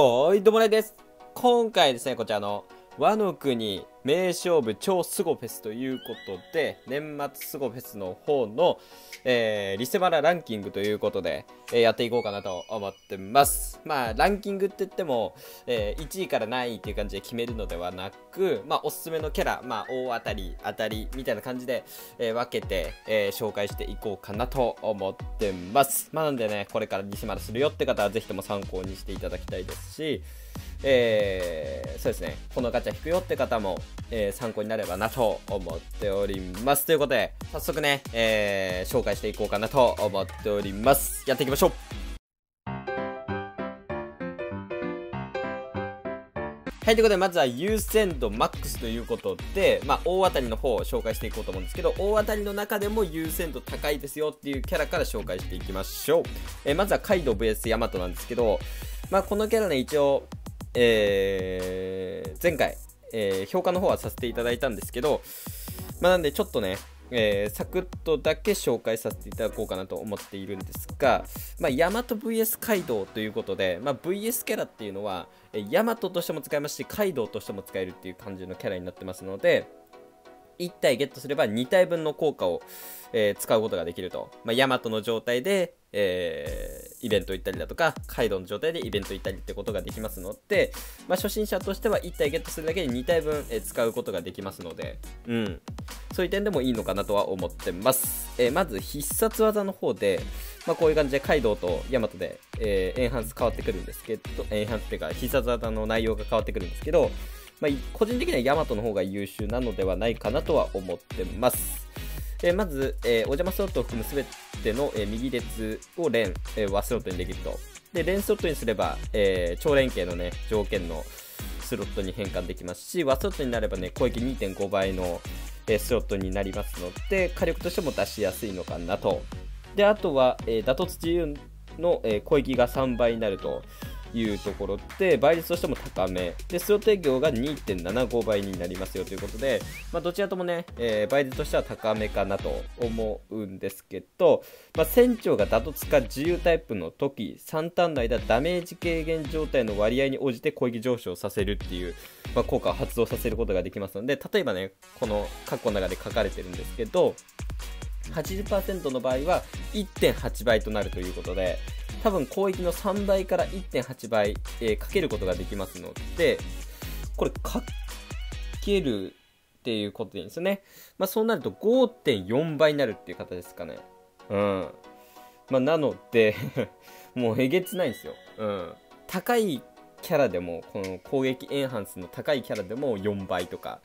はい、どうもねです。今回ですね、こちらの和の国名勝負超スゴフェスということで、年末スゴフェスの方の、えー、リセマラランキングということで、えー、やっていこうかなと思ってます。まあ、ランキングって言っても、えー、1位から何位っていう感じで決めるのではなく、まあ、おすすめのキャラ、まあ、大当たり、当たりみたいな感じで、え分けて、え紹介していこうかなと思ってます。まあ、なんでね、これからリセマラするよって方はぜひとも参考にしていただきたいですし、えー、そうですね、このガチャ引くよって方も、えー、参考になればなと思っております。ということで、早速ね、えー、紹介していこうかなと思っております。やっていきましょうはい、ということで、まずは優先度マックスということで、まあ、大当たりの方を紹介していこうと思うんですけど、大当たりの中でも優先度高いですよっていうキャラから紹介していきましょう。えー、まずはカイドウ VS ヤマトなんですけど、まあ、このキャラね、一応、えー、前回、えー、評価の方はさせていただいたんですけど、まあ、なんでちょっとね、えー、サクッとだけ紹介させていただこうかなと思っているんですが、まあ、ヤマト VS カイドウということで、まあ、VS キャラっていうのは、えヤマトとしても使えますし、カイドウとしても使えるっていう感じのキャラになってますので、1体ゲットすれば2体分の効果を、えー、使うことができると。まあ、ヤマトの状態で、え、イベント行ったりだとか、カイドウの状態でイベント行ったりってことができますので、まあ、初心者としては1体ゲットするだけで2体分、え、使うことができますので、うん。そういう点でもいいのかなとは思ってます。え、まず必殺技の方で、まあ、こういう感じでカイドウとヤマトで、えー、エンハンス変わってくるんですけど、エンハンスっていうか必殺技の内容が変わってくるんですけど、まあ、個人的にはヤマトの方が優秀なのではないかなとは思ってます。え、まず、えー、お邪魔スロットを含むすべての、えー、右列を連、えー、和スロットにできると。で、連スロットにすれば、え、超連携のね、条件のスロットに変換できますし、和スロットになればね、攻撃2.5倍の、え、スロットになりますので、火力としても出しやすいのかなと。で、あとは、えー、打突自由の、え、攻撃が3倍になると。いうところで、倍率としても高め。で、スロット営業が2.75倍になりますよということで、まあ、どちらともね、えー、倍率としては高めかなと思うんですけど、まあ、船長がダトツか自由タイプの時、3ターンの間、ダメージ軽減状態の割合に応じて攻撃上昇させるっていう、まあ、効果を発動させることができますので、例えばね、この括弧の中で書かれてるんですけど、80%の場合は1.8倍となるということで、多分攻撃の3倍から1.8倍、えー、かけることができますので、これかけるっていうことでいいんですよね。まあそうなると5.4倍になるっていう形ですかね。うん。まあなので もうえげつないんですよ。うん。高いキャラでも、この攻撃エンハンスの高いキャラでも4倍とか、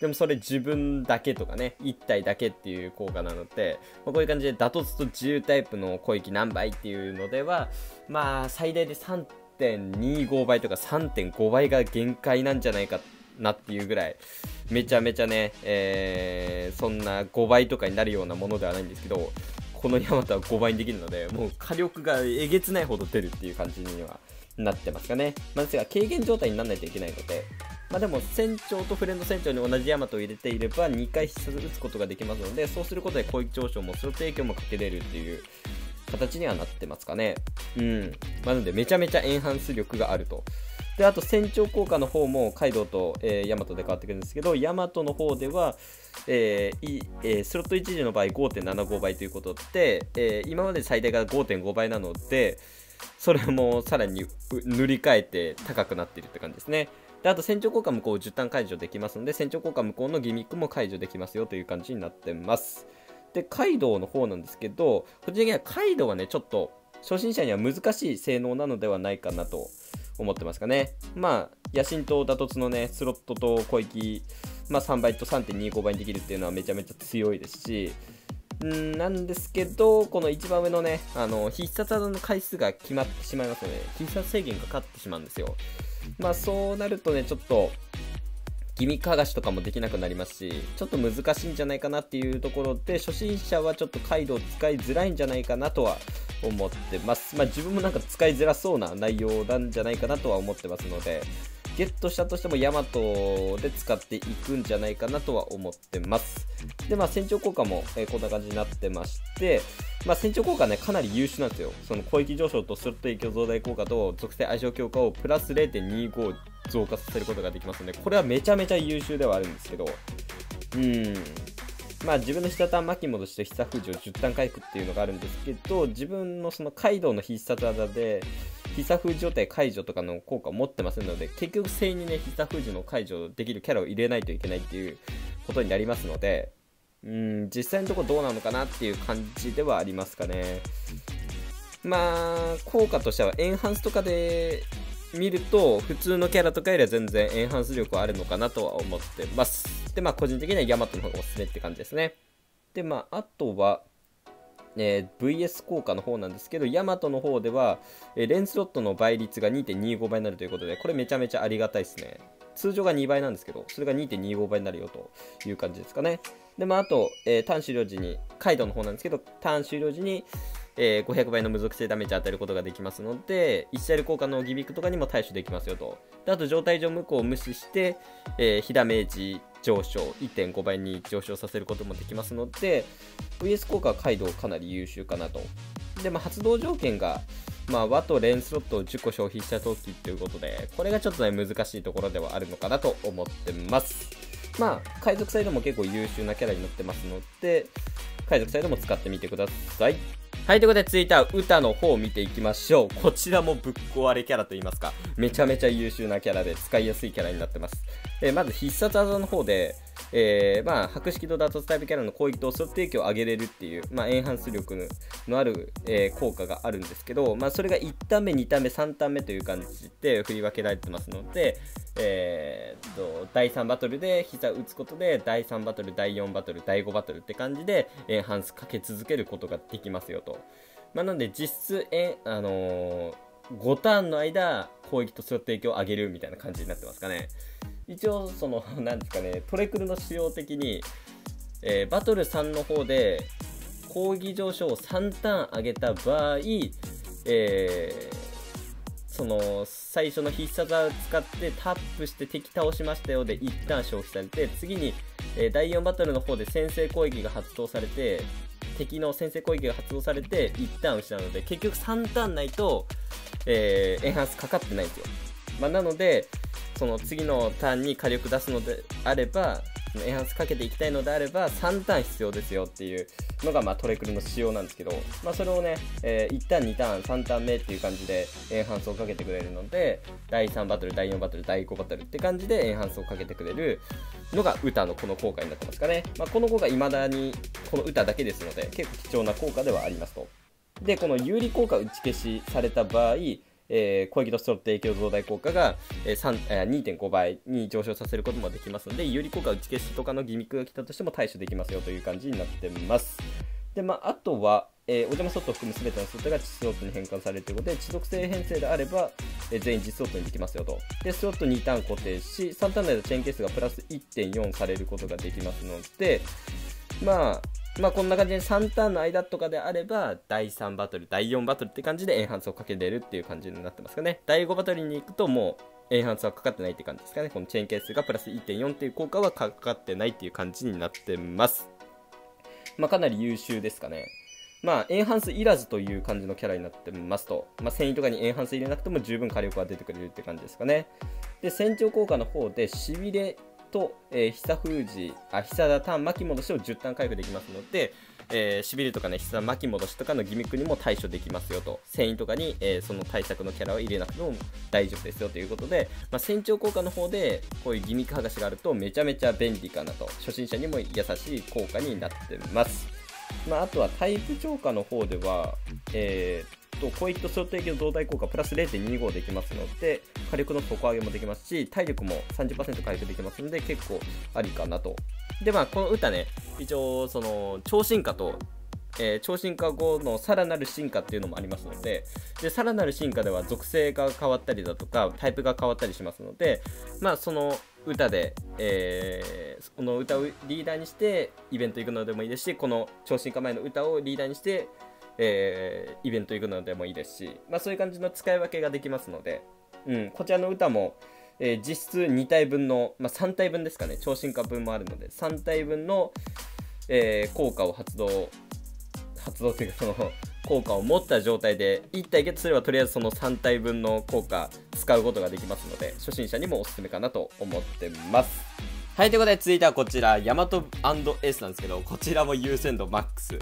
でもそれ自分だけとかね、1体だけっていう効果なので、まあ、こういう感じで打突と自由タイプの攻撃何倍っていうのでは、まあ最大で3.25倍とか3.5倍が限界なんじゃないかなっていうぐらい、めちゃめちゃね、えー、そんな5倍とかになるようなものではないんですけど、このヤマトは5倍にできるので、もう火力がえげつないほど出るっていう感じにはなってますかね。まあ、ですが、軽減状態にならないといけないので、まあ、でも船長とフレンド船長に同じヤマトを入れていれば2回必殺撃つことができますのでそうすることで攻撃上昇もスロット影響もかけれるっていう形にはなってますかね。うん。なのでめちゃめちゃエンハンス力があると。であと船長効果の方もカイドウと、えー、ヤマトで変わってくるんですけどヤマトの方では、えーえー、スロット1時の場合5.75倍ということで、えー、今まで最大が5.5倍なのでそれもさらに塗り替えて高くなっているって感じですねであと船長効果無効10ターン解除できますので、船長効果無効のギミックも解除できますよという感じになってます。で、カイドウの方なんですけど、個人的にはカイドウはね、ちょっと初心者には難しい性能なのではないかなと思ってますかね。まあ、野心と打突のね、スロットと攻撃、まあ、3倍と3.25倍にできるっていうのはめちゃめちゃ強いですし、んなんですけど、この一番上のね、あの、必殺技の回数が決まってしまいますので、必殺制限がかかってしまうんですよ。まあそうなるとね、ちょっと、ギミック剥がしとかもできなくなりますし、ちょっと難しいんじゃないかなっていうところで、初心者はちょっとカイドウ使いづらいんじゃないかなとは思ってます。まあ自分もなんか使いづらそうな内容なんじゃないかなとは思ってますので、ゲットしたとしてもヤマトで使っていくんじゃないかなとは思ってますでまあ船長効果も、えー、こんな感じになってましてまあ、船長効果ね、かなり優秀なんですよ。その攻撃上昇とスロット影響増大効果と属性相性強化をプラス0.25増加させることができますので、これはめちゃめちゃ優秀ではあるんですけど、うん。まあ自分の下ターン巻き戻しと必殺封じを10ターン回復っていうのがあるんですけど、自分のそのカイドウの必殺技で、必殺封じ状態解除とかの効果を持ってませんので、結局正にね、必殺封じの解除できるキャラを入れないといけないっていうことになりますので、うん、実際のとこどうなのかなっていう感じではありますかね。まあ、効果としてはエンハンスとかで見ると、普通のキャラとかよりは全然エンハンス力はあるのかなとは思ってます。で、まあ、個人的にはヤマトの方がおすすめって感じですね。で、まあ、あとは、えー、VS 効果の方なんですけど、ヤマトの方では、えー、レンスロットの倍率が2.25倍になるということで、これめちゃめちゃありがたいですね。通常が2倍なんですけど、それが2.25倍になるよという感じですかね。で、まあ、あと、えー、ターン終了時に、カイドの方なんですけど、ターン終了時に、えー、500倍の無属性ダメージ与えることができますので、1セル効果のギミックとかにも対処できますよと。であと、状態上無効を無視して、えー、火ダメージ上昇、1.5倍に上昇させることもできますので、VS 効果はカイドウかなり優秀かなと。で、まあ、発動条件が、まあ、和とレンスロットを10個消費した時ということで、これがちょっとね、難しいところではあるのかなと思ってます。まあ、海賊サイドも結構優秀なキャラになってますので、海賊サイドも使ってみてください。はい、ということで続いては歌の方を見ていきましょう。こちらもぶっ壊れキャラと言いますか、めちゃめちゃ優秀なキャラで使いやすいキャラになってます。え、まず必殺技の方で、えー、まあ、白色とダートスタイプキャラの攻撃とスロット影響を上げれるっていう、まあ、エンハンス力のある、えー、効果があるんですけど、まあ、それが1ターン目、2ターン目、3ターン目という感じで振り分けられてますので、えー、と第3バトルで膝打つことで第3バトル、第4バトル、第5バトルって感じでエンハンスかけ続けることができますよと。まあ、なので実質え、あの、5ターンの間攻撃とスロット影響を上げるみたいな感じになってますかね。一応そのなんですかねトレクルの仕様的に、えー、バトル3の方で攻撃上昇を3ターン上げた場合、えー、その最初の必殺技を使ってタップして敵倒しましたよで一旦消費されて次に、え、第4バトルの方で先制攻撃が発動されて敵の先制攻撃が発動されて一旦失うので結局3ターンないと、えー、エンハンスかかってないんですよ、まあ、なのでその次のターンに火力出すのであればエンハンスかけていきたいのであれば3ターン必要ですよっていうのがまあトレクルの仕様なんですけど、まあ、それをね、えー、1ターン2ターン3ターン目っていう感じでエンハンスをかけてくれるので第3バトル第4バトル第5バトルって感じでエンハンスをかけてくれるのが歌のこの効果になってますかね、まあ、この効果未だにこの歌だけですので結構貴重な効果ではありますと。でこの有利効果打ち消しされた場合えー、攻撃とストロット影響増大効果が、えーえー、2.5倍に上昇させることもできますので、有利効果打ち消しとかのギミックが来たとしても対処できますよという感じになってます。で、まあ、あとは、えー、お邪魔スロットを含む全てのスロットが地スロットに変換されるということで、地属性編成であれば、えー、全員実スロットにできますよと。で、スロット2ターン固定し、3ターン内のチェーンケースがプラス1.4されることができますので、まあ、まあこんな感じで3ターンの間とかであれば、第3バトル、第4バトルって感じでエンハンスをかけれるっていう感じになってますかね。第5バトルに行くともう、エンハンスはかかってないって感じですかね。このチェーン係数がプラス1.4っていう効果はかかってないっていう感じになってます。まあかなり優秀ですかね。まあ、エンハンスいらずという感じのキャラになってますと、まあ、繊維とかにエンハンス入れなくても十分火力が出てくれるって感じですかね。で、船長効果の方で、しびれと、えー、久封じ、あ、久田ターン巻き戻しを10ターン回復できますので、えー、しびれとかね、久田巻き戻しとかのギミックにも対処できますよと、繊維とかに、えー、その対策のキャラを入れなくても大丈夫ですよということで、まあ、船長効果の方で、こういうギミック剥がしがあるとめちゃめちゃ便利かなと、初心者にも優しい効果になってます。まあ、あとはタイプ超過の方では、えー、と攻撃と相対的の増大効果プラス0.25できますので火力の底上げもできますし体力も30%回復できますので結構ありかなと。でまあこの歌ね一応その超進化とえー、超進化後のさらなる進化っていうのもありますのででさらなる進化では属性が変わったりだとかタイプが変わったりしますのでまあその歌で、えー、この歌をリーダーにしてイベント行くのでもいいですしこの超進化前の歌をリーダーにしてえー、イベント行くのでもいいですし、まあ、そういう感じの使い分けができますので、うん、こちらの歌も、えー、実質2体分の、まあ、3体分ですかね超進化分もあるので3体分の、えー、効果を発動発動というかその効果を持った状態で1体ゲットすればとりあえずその3体分の効果使うことができますので初心者にもおすすめかなと思ってます。はいということで続いてはこちらヤマトエースなんですけどこちらも優先度マックス。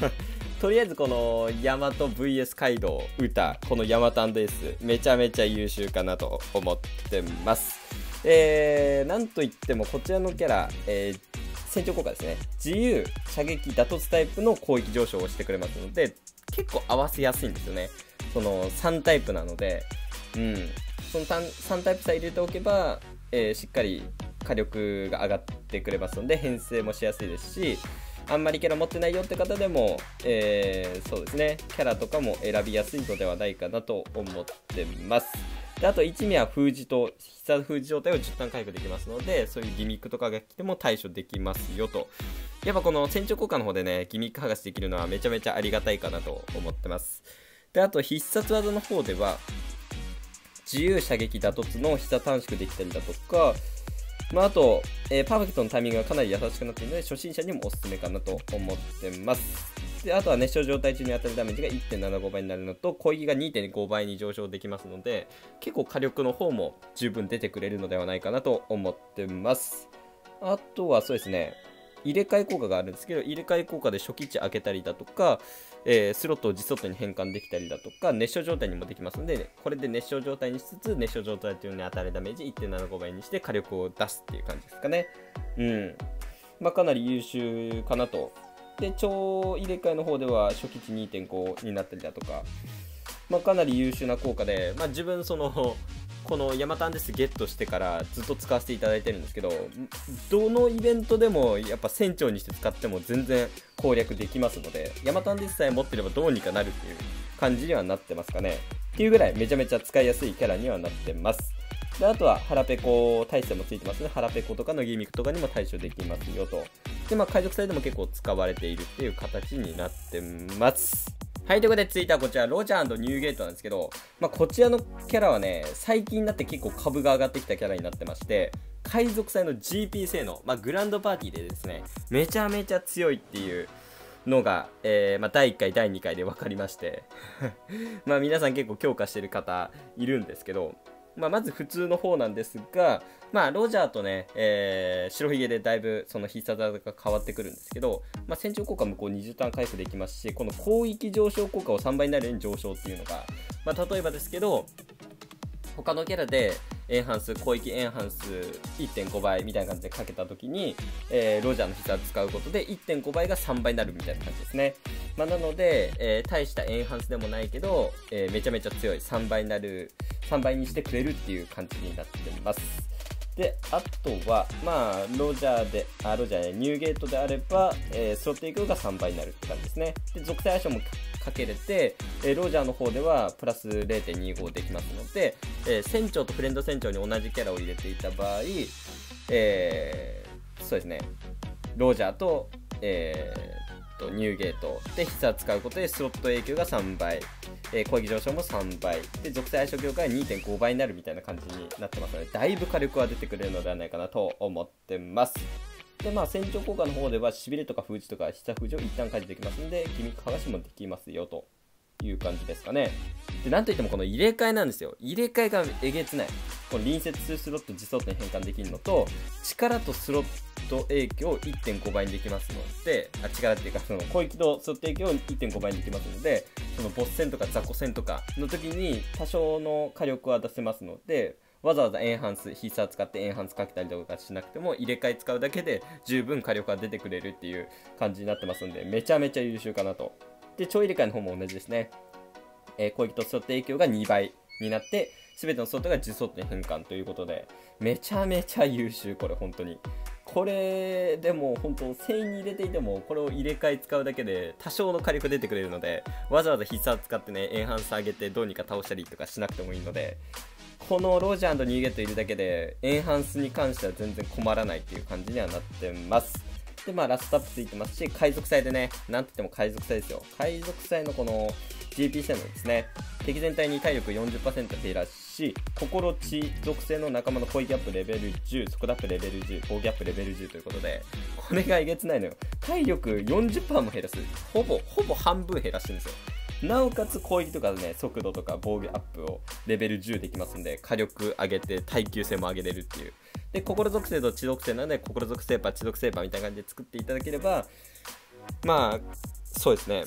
とりあえずこのヤマト VS カイドウ歌このヤマトエースめちゃめちゃ優秀かなと思ってます。えー、なんといってもこちらのキャラ、えー船長効果ですね。自由、射撃、打突タイプの攻撃上昇をしてくれますので、結構合わせやすいんですよね。その3タイプなので、うん。その 3, 3タイプさえ入れておけば、えー、しっかり火力が上がってくれますので、編成もしやすいですし、あんまりキャラ持ってないよって方でも、えー、そうですね、キャラとかも選びやすいのではないかなと思ってます。であと1味は封じと必殺封じ状態を10ターン回復できますのでそういうギミックとかが来ても対処できますよと。やっぱこの船長効果の方でねギミック剥がしできるのはめちゃめちゃありがたいかなと思ってます。であと必殺技の方では自由射撃打突の膝短縮できたりだとかまあ、あと、えー、パーフェクトのタイミングがかなり優しくなっているので、初心者にもおすすめかなと思ってます。で、あとは熱傷状態中に当たるダメージが1.75倍になるのと、攻撃が2.5倍に上昇できますので、結構火力の方も十分出てくれるのではないかなと思ってます。あとはそうですね、入れ替え効果があるんですけど、入れ替え効果で初期値開けたりだとか、えー、スロットを実ソットに変換できたりだとか、熱傷状態にもできますので、これで熱傷状態にしつつ、熱傷状態というのに当たるダメージ1.75倍にして火力を出すっていう感じですかね。うん。まあ、かなり優秀かなとで超入れ替えの方では初期値2.5になったりだとか、まあ、かなり優秀な効果で、まあ、自分そのこのヤマタンデスゲットしてからずっと使わせていただいてるんですけどどのイベントでもやっぱ船長にして使っても全然攻略できますのでヤマタンデスさえ持ってればどうにかなるっていう感じにはなってますかね。っていうぐらいめちゃめちゃ使いやすいキャラにはなってます。であとは腹ペコ耐性もついてますね。腹ペコとかのギミックとかにも対処できますよと。で、まあ、海賊祭でも結構使われているっていう形になってます。はい、ということで、続いてはこちら、ロジャーニューゲートなんですけど、まあ、こちらのキャラはね、最近になって結構株が上がってきたキャラになってまして、海賊祭の GP 性能、まあ、グランドパーティーでですね、めちゃめちゃ強いっていうのが、えー、まあ、第1回、第2回で分かりまして まあ皆さん結構強化してる方いるんですけど、まあ、まず普通の方なんですが、まあ、ロジャーとね、えー、白ひげでだいぶその必殺技が変わってくるんですけど、まあ、戦場効果もこう20ターン回復できますし、この広域上昇効果を3倍になるように上昇っていうのが、まあ、例えばですけど、他のキャラでエンハンス、広域エンハンス1.5倍みたいな感じでかけた時に、えー、ロジャーの必殺使うことで1.5倍が3倍になるみたいな感じですね。まあ、なので、えー、大したエンハンスでもないけど、えー、めちゃめちゃ強い3倍になる、3倍にしてくれるっていう感じになってます。で、あとは、まあ、ロジャーで、あ、ロジャーね、ニューゲートであれば、えー、スロットイクが3倍になるって感じですね。で、属性相性もかけれて、えー、ロジャーの方ではプラス0.25できますので、えー、船長とフレンド船長に同じキャラを入れていた場合、えー、そうですね、ロジャーと、えー、とニューゲートで必殺使うことでスロット影響が3倍、えー、攻撃上昇も3倍。で属性相性強化が2.5倍になるみたいな感じになってますのでだいぶ火力は出てくれるのではないかなと思ってます。で、まあ、船長効果の方では、しびれとか封じとか、下封じを一旦解除できますので、ギミック剥がしもできますよ、という感じですかね。で、なんといってもこの入れ替えなんですよ。入れ替えがえげつない。この隣接するスロット、自走に変換できるのと、力とスロット影響を1.5倍にできますので、あ、力っていうか、その攻撃とスロット影響を1.5倍にできますので、そのボス戦とか雑魚戦とかの時に多少の火力は出せますので、わざわざエンハンス、必殺使ってエンハンスかけたりとかしなくても、入れ替え使うだけで十分火力が出てくれるっていう感じになってますんで、めちゃめちゃ優秀かなと。で、超入れ替えの方も同じですね。えー、攻撃とスロット影響が2倍になって、すべてのスロットが10スロットに変換ということで、めちゃめちゃ優秀、これ本当に。これでも本当繊維に入れていてもこれを入れ替え使うだけで多少の火力出てくれるのでわざわざ必殺使ってねエンハンス上げてどうにか倒したりとかしなくてもいいのでこのロージャーとニューゲットいるだけで、エンハンスに関しては全然困らないっていう感じにはなってます。で、まあ、ラストアップついてますし、海賊祭でね、なんて言っても海賊祭ですよ。海賊祭のこの GP 性能ですね。敵全体に体力40%減らしし心地属性の仲間の攻撃アップレベル10速度アップレベル10防御アップレベル10ということでこれがえげつないのよ体力40%も減らすほぼほぼ半分減らしてるんですよなおかつ攻撃とかね速度とか防御アップをレベル10できますんで火力上げて耐久性も上げれるっていう。で心属性と地属性なので心属性パー地属性パーみたいな感じで作っていただければまあそうですね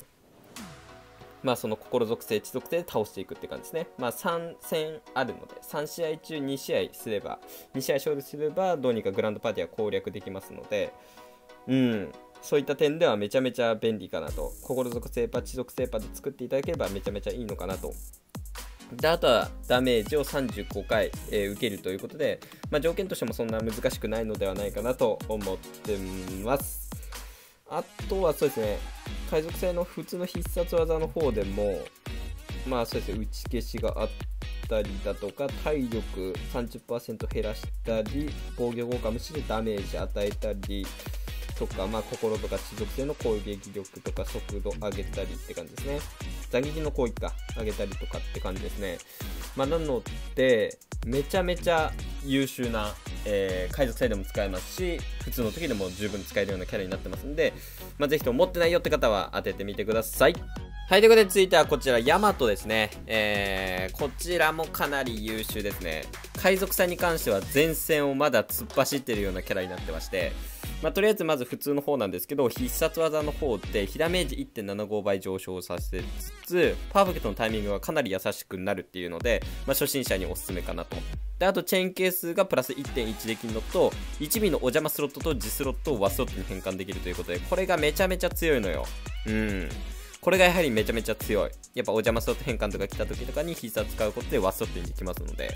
まあその心属性地属性で倒していくって感じですねまあ3戦あるので3試合中2試合すれば2試合勝利すればどうにかグランドパーティーは攻略できますのでうんそういった点ではめちゃめちゃ便利かなと。心属性パ地属性パで作っていただければめちゃめちゃいいのかなと。であとはダメージを35回、えー、受けるということで、まあ、条件としてもそんな難しくないのではないかなと思ってます。あとはそうですね海賊性の普通の必殺技の方でもまあそうですね打ち消しがあったりだとか体力30%減らしたり防御効果無視でダメージ与えたりとか、まあ、心とか地属性の攻撃力とか速度上げたりって感じですね。打撃の攻撃か、上げたりとかって感じですね。まあ、なので、めちゃめちゃ優秀な、えー、海賊性でも使えますし、普通の時でも十分使えるようなキャラになってますんで、まあ、ぜひとも持ってないよって方は当ててみてください。はい、ということで続いてはこちら、ヤマトですね。えー、こちらもかなり優秀ですね。海賊さんに関しては前線をまだ突っ走ってるようなキャラになってまして、まあ、とりあえずまず普通の方なんですけど、必殺技の方ってヒダメージ1.75倍上昇させつつ、パーフェクトのタイミングがかなり優しくなるっていうので、まあ、初心者におすすめかなと。で、あとチェーン係数がプラス1.1できるのと、1尾のお邪魔スロットと次スロットを和スロットに変換できるということで、これがめちゃめちゃ強いのよ。うん。これがやはりめちゃめちゃ強い。やっぱお邪魔スロット変換とか来た時とかに必殺使うことで和スロットにできますので、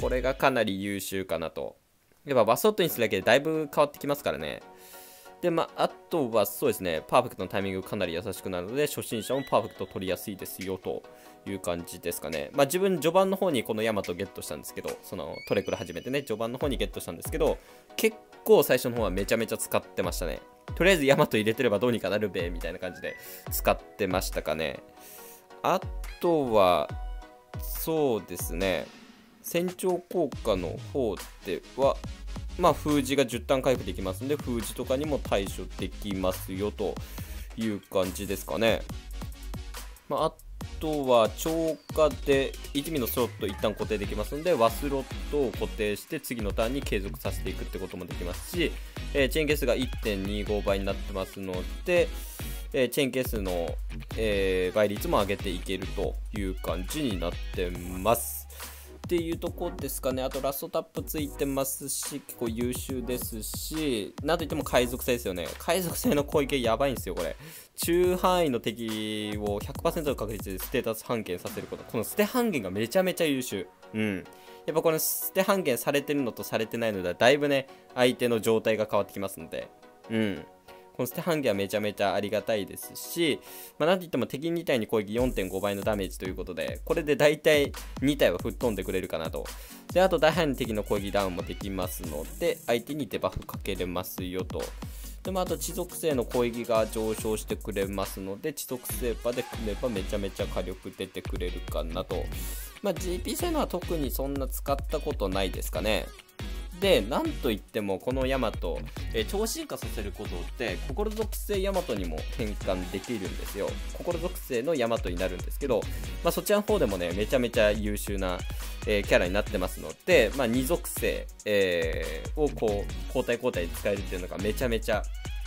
これがかなり優秀かなと。やっぱ和スロットにするだけでだいぶ変わってきますからね。で、まあ、あとはそうですね、パーフェクトのタイミングかなり優しくなるので、初心者もパーフェクト取りやすいですよという感じですかね。まあ、自分、序盤の方にこのヤマトゲットしたんですけど、そのトレクル始めてね、序盤の方にゲットしたんですけど、結構最初の方はめちゃめちゃ使ってましたね。とりあえずヤマト入れてればどうにかなるべ、みたいな感じで使ってましたかね。あとは、そうですね、船長効果の方では、まあ、封じが10ターン回復できますんで、封じとかにも対処できますよという感じですかね。まあ、あとは超過で1ミのスロット一旦固定できますので、和スロットを固定して次のターンに継続させていくってこともできますし、えー、チェーンケースが1.25倍になってますので、えー、チェーンケースの、えー、倍率も上げていけるという感じになってます。っていうとこですかね。あとラストタップついてますし、結構優秀ですし、なんといっても海賊性ですよね。海賊性の攻撃やばいんですよ、これ。中範囲の敵を100%の確率でステータス半減させること。この捨て半減がめちゃめちゃ優秀。うん。やっぱこの捨て半減されてるのとされてないのでは、だいぶね、相手の状態が変わってきますので。うん。この捨て半減はめちゃめちゃありがたいですし、まあ、なんといっても敵2体に攻撃4.5倍のダメージということで、これで大体2体は吹っ飛んでくれるかなと。で、あと大半に敵の攻撃ダウンもできますので、相手にデバフかけれますよと。でもあと地属性の攻撃が上昇してくれますので、地属性パで組めばめちゃめちゃ火力出てくれるかなと。まあ、GP 性のは特にそんな使ったことないですかね。で、なんといってもこのヤマト、えー、超進化させることって心属性ヤマトにも変換できるんですよ。心属性のヤマトになるんですけど、まあ、そちらの方でもね、めちゃめちゃ優秀な、えー、キャラになってますので、まあ、2属性、えー、をこう、交代交代で使えるっていうのがめちゃめちゃ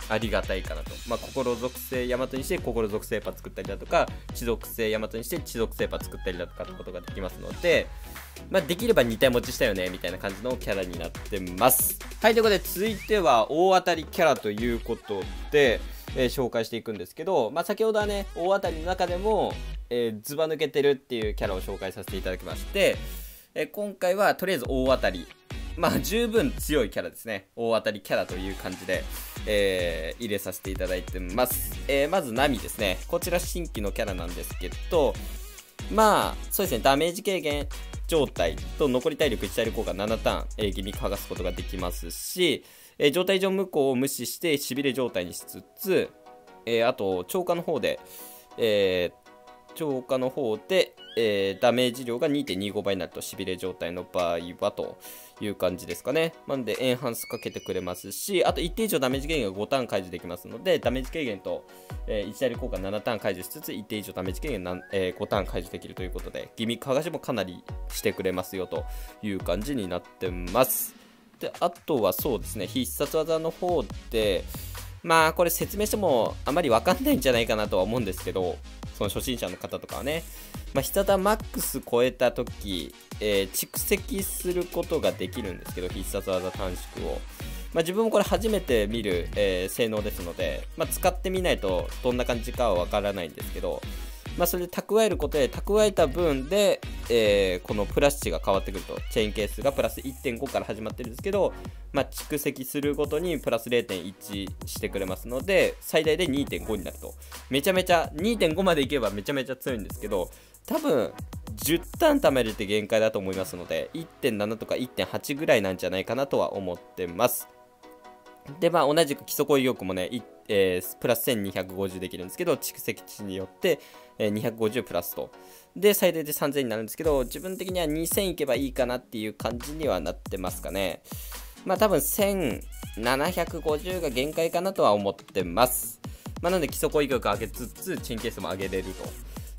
ありがたいかなと。まあ、心属性ヤマトにして心属性パ作ったりだとか、地属性ヤマトにして地属性パ作ったりだとかってことができますので、まあ、できれば2体持ちしたよね、みたいな感じのキャラになってます。はい、ということで続いては大当たりキャラということで、えー、紹介していくんですけど、まあ、先ほどはね、大当たりの中でも、えー、ズバ抜けてるっていうキャラを紹介させていただきまして、えー、今回はとりあえず大当たりまあ、十分強いキャラですね。大当たりキャラという感じで、えー、入れさせていただいてます。えー、まず、ナミですね。こちら新規のキャラなんですけど、まあ、そうですね、ダメージ軽減状態と残り体力1体力効果7ターン、えー、ギミック剥がすことができますし、えー、状態上無効を無視して、しびれ状態にしつつ、えー、あと、超過の方で、えー、超過の方で、えー、ダメージ量が2.25倍になると、しびれ状態の場合はという感じですかね。なんで、エンハンスかけてくれますし、あと一定以上ダメージ軽減が5ターン解除できますので、ダメージ軽減と、えー、1台効果7ターン解除しつつ、一定以上ダメージ軽減な、えー、5ターン解除できるということで、ギミック剥がしもかなりしてくれますよという感じになってます。で、あとはそうですね、必殺技の方で、まあこれ説明してもあまりわかんないんじゃないかなとは思うんですけど、その初心者の方とかはね、まあ、ヒタダマックス超えた時、えー、蓄積することができるんですけど、必殺技短縮を。まあ、自分もこれ初めて見る、えー、性能ですので、まあ、使ってみないとどんな感じかはわからないんですけど、まあ、それで蓄えることで蓄えた分で、えー、このプラス値が変わってくると。チェーン係数がプラス1.5から始まってるんですけど、まあ、蓄積するごとにプラス0.1してくれますので最大で2.5になると。めちゃめちゃ2.5までいけばめちゃめちゃ強いんですけど多分10ターン貯めるって限界だと思いますので1.7とか1.8ぐらいなんじゃないかなとは思ってます。で、まあ、同じく基礎攻撃力もね、えー、プラス1250できるんですけど、蓄積値によって、250プラスと。で、最大で3000になるんですけど、自分的には2000いけばいいかなっていう感じにはなってますかね。まあ、多分1750が限界かなとは思ってます。まあ、なので基礎攻撃力上げつつ、チンケースも上げれると。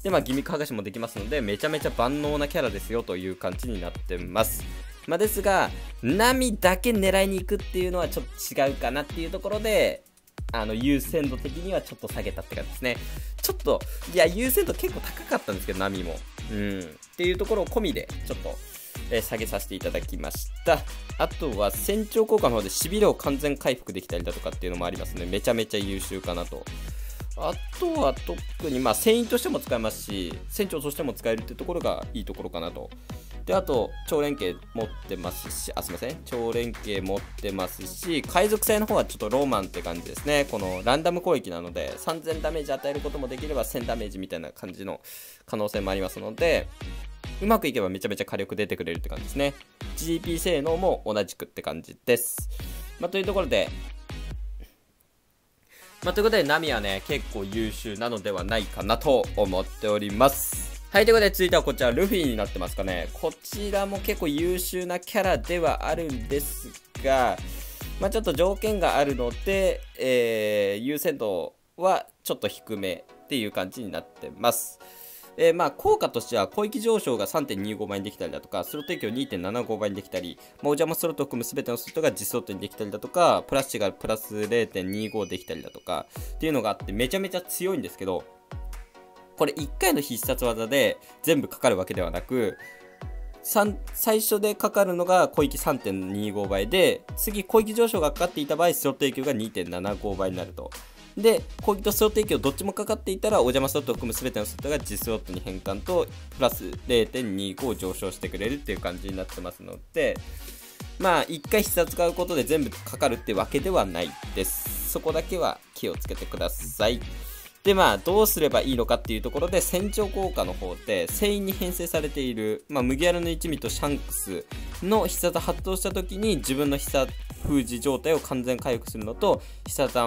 で、まあ、ギミック剥がしもできますので、めちゃめちゃ万能なキャラですよという感じになってます。まあ、ですが、波だけ狙いに行くっていうのはちょっと違うかなっていうところで、あの、優先度的にはちょっと下げたって感じですね。ちょっと、いや、優先度結構高かったんですけど、波も。うん。っていうところを込みで、ちょっと、えー、下げさせていただきました。あとは、船長効果の方で、しびれを完全回復できたりだとかっていうのもありますので、めちゃめちゃ優秀かなと。あとは特に、まあ、船員としても使えますし、船長としても使えるってところがいいところかなとで、あと、超連携持ってますし、あ、すいません。超連携持ってますし、海賊性の方はちょっとローマンって感じですね。このランダム攻撃なので、3000ダメージ与えることもできれば1000ダメージみたいな感じの可能性もありますので、うまくいけばめちゃめちゃ火力出てくれるって感じですね。GP 性能も同じくって感じです。まあ、というところで、まあ、ということで、ナミはね、結構優秀なのではないかなと思っております。はい、ということで続いてはこちらルフィになってますかね。こちらも結構優秀なキャラではあるんですが、まあ、ちょっと条件があるので、えー、優先度はちょっと低めっていう感じになってます。えー、まあ効果としては、広域上昇が3.25倍にできたりだとか、スロット影響2.75倍にできたり、まあ、お邪魔スロットを含む全てのスロットが実スロットにできたりだとか、プラス値がプラス0.25できたりだとか、っていうのがあって、めちゃめちゃ強いんですけど、これ1回の必殺技で全部かかるわけではなく、最初でかかるのが小域3.25倍で、次、小域上昇がかかっていた場合、スロット影響が2.75倍になると。で、攻撃とスロット影響どっちもかかっていたら、お邪魔スロットを含む全てのスロットが実スロットに変換と、プラス0.25を上昇してくれるっていう感じになってますので、まあ、1回必殺使うことで全部かかるってわけではないです。そこだけは気をつけてください。で、まあ、どうすればいいのかっていうところで、船長効果の方で、船員に編成されている、まあ、麦わらの一味とシャンクスの必殺発動した時に、自分の必殺封じ状態を完全回復するのと、必殺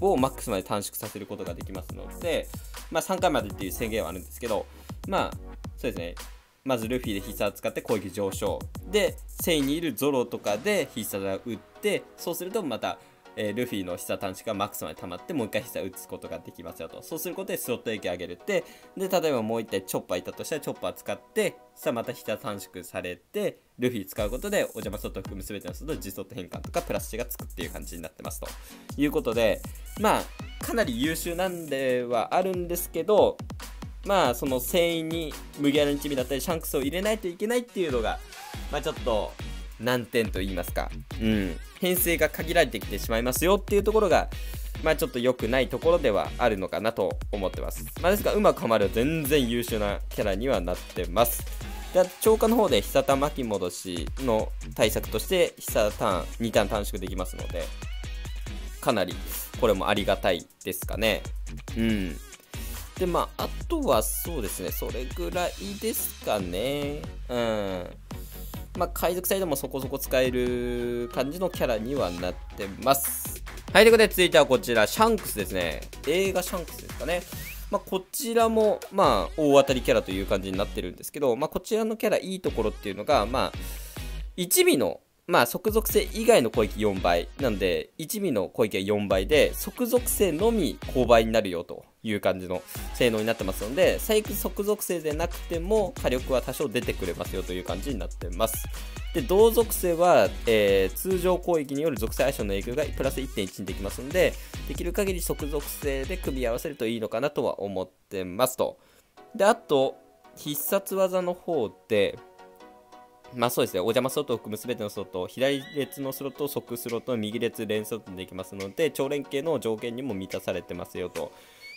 をマックスまで短縮させることができますので、まあ、3回までっていう宣言はあるんですけど、まあ、そうですね。まずルフィで必殺使って攻撃上昇。で、繊維にいるゾロとかで必殺を打って、そうするとまたえー、ルフィの膝短縮がマックスまで溜まってもう一回膝打つことができますよと。そうすることでスロット影響上げるって、で、例えばもう一回チョッパーいたとしたらチョッパー使って、さあまた膝短縮されて、ルフィ使うことでお邪魔スロット含む全てのスロット、実スロット変換とかプラス値がつくっていう感じになってますということで、まあ、かなり優秀なんではあるんですけど、まあ、その繊維に麦わらの一味だったりシャンクスを入れないといけないっていうのが、まあちょっと難点と言いますか、うん、編成が限られてきてしまいますよっていうところが、まあちょっと良くないところではあるのかなと思ってます。まあですが、うまくはまる全然優秀なキャラにはなってます。で超過の方で久田巻き戻しの対策として久田ターン2ターン短縮できますのでかなりこれもありがたいですかね。うん。でまああとはそうですねそれぐらいですかね。うんまあ、海賊サイドもそこそこ使える感じのキャラにはなってます。はい、ということで続いてはこちら、シャンクスですね。映画シャンクスですかね。まあ、こちらも、まあ、大当たりキャラという感じになってるんですけど、まあ、こちらのキャラいいところっていうのが、まあ、一尾のまあ、即属性以外の攻撃4倍。なんで、1尾の攻撃は4倍で、即属性のみ勾倍になるよという感じの性能になってますので、最悪即属性でなくても火力は多少出てくれますよという感じになってます。で、同属性は、えー、通常攻撃による属性相性の影響がプラス1.1にできますので、できる限り即属性で組み合わせるといいのかなとは思ってますと。で、あと、必殺技の方で、まあそうですね、お邪魔スロットを含むすべてのスロット、左列のスロット、側スロット、右列連スロットにできますので、超連携の条件にも満たされてますよと。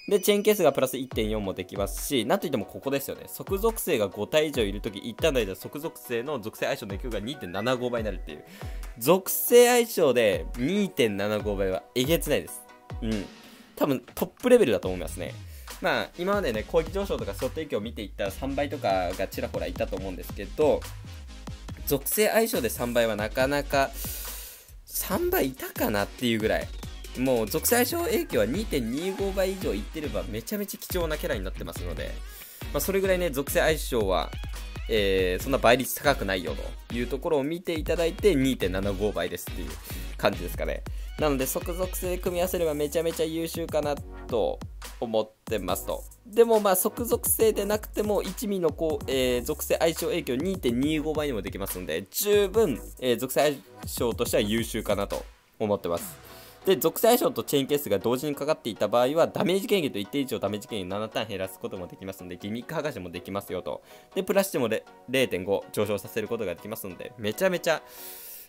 で、チェーンケースがプラス1.4もできますし、なんといってもここですよね。即属性が5体以上いるとき、一旦の間、即属性の属性相性の影響が2.75倍になるっていう。属性相性で2.75倍はえげつないです。うん。多分トップレベルだと思いますね。まあ、今までね、攻撃上昇とかスロット影響を見ていったら3倍とかがちらほらいたと思うんですけど、属性相性で3倍はなかなか3倍いたかなっていうぐらい。もう属性相性影響は2.25倍以上いってればめちゃめちゃ貴重なキャラになってますので、まあ、それぐらいね属性相性は、えー、そんな倍率高くないよというところを見ていただいて2.75倍ですっていう感じですかね。なので即属性組み合わせればめちゃめちゃ優秀かなと思ってますと。でもまあ即属性でなくても1ミのこう、えー、属性相性影響2.25倍にもできますので十分、えー、属性相性としては優秀かなと思ってます。で、属性相性とチェーンケースが同時にかかっていた場合は、ダメージ軽減と一定以上ダメージ軽減7ターン減らすこともできますので、ギミック剥がしもできますよと。で、プラスしても0.5上昇させることができますので、めちゃめちゃ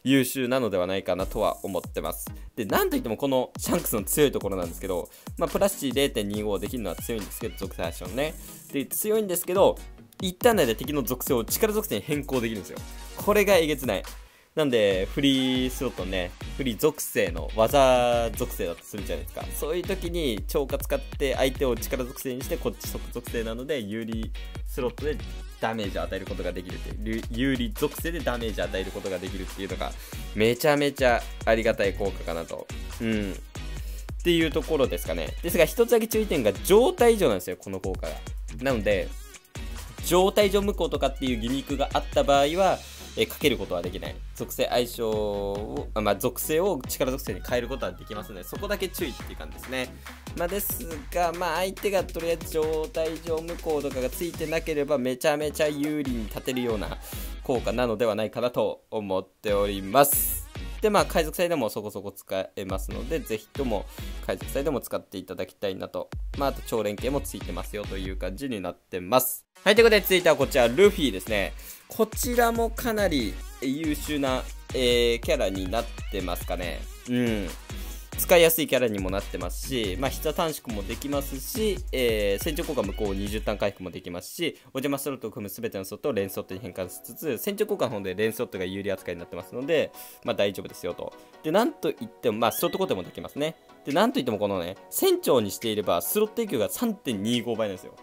優秀なのではないかなとは思ってます。で、なんといってもこのシャンクスの強いところなんですけど、まあ、プラスチ0.25できるのは強いんですけど、属性相性ね。で、強いんですけど、一旦内で敵の属性を力属性に変更できるんですよ。これがえげつない。なんで、フリースロットね、フリー属性の技属性だとするじゃないですか。そういう時に超過使って相手を力属性にして、こっち即属性なので、有利スロットでダメージを与えることができるっていう、有利属性でダメージを与えることができるっていうのが、めちゃめちゃありがたい効果かなと。うん。っていうところですかね。ですが、一つだけ注意点が状態以上なんですよ、この効果が。なので、状態上無効とかっていうギミックがあった場合は、えかけることはできない。属性相性を、まあ、属性を力属性に変えることはできますので、そこだけ注意っていう感じですね。まあ、ですが、まあ、相手がとりあえず状態上無効とかがついてなければ、めちゃめちゃ有利に立てるような効果なのではないかなと思っております。で、まあ、海賊祭でもそこそこ使えますので、ぜひとも海賊祭でも使っていただきたいなと。まあ、あと超連携もついてますよという感じになってます。はい、ということで続いてはこちら、ルフィですね。こちらもかなり優秀な、えー、キャラになってますかね。うん。使いやすいキャラにもなってますし、まあ、膝短縮もできますし、えー、戦場効果無効20ターン回復もできますし、お邪魔スロットを組む全てのスロットを連スロットに変換しつつ、戦場効果の方で連スロットが有利扱いになってますので、まあ、大丈夫ですよと。で、なんといっても、まあ、スロット固定もできますね。で、なんといってもこのね、船長にしていれば、スロット影響が3.25倍なんですよ。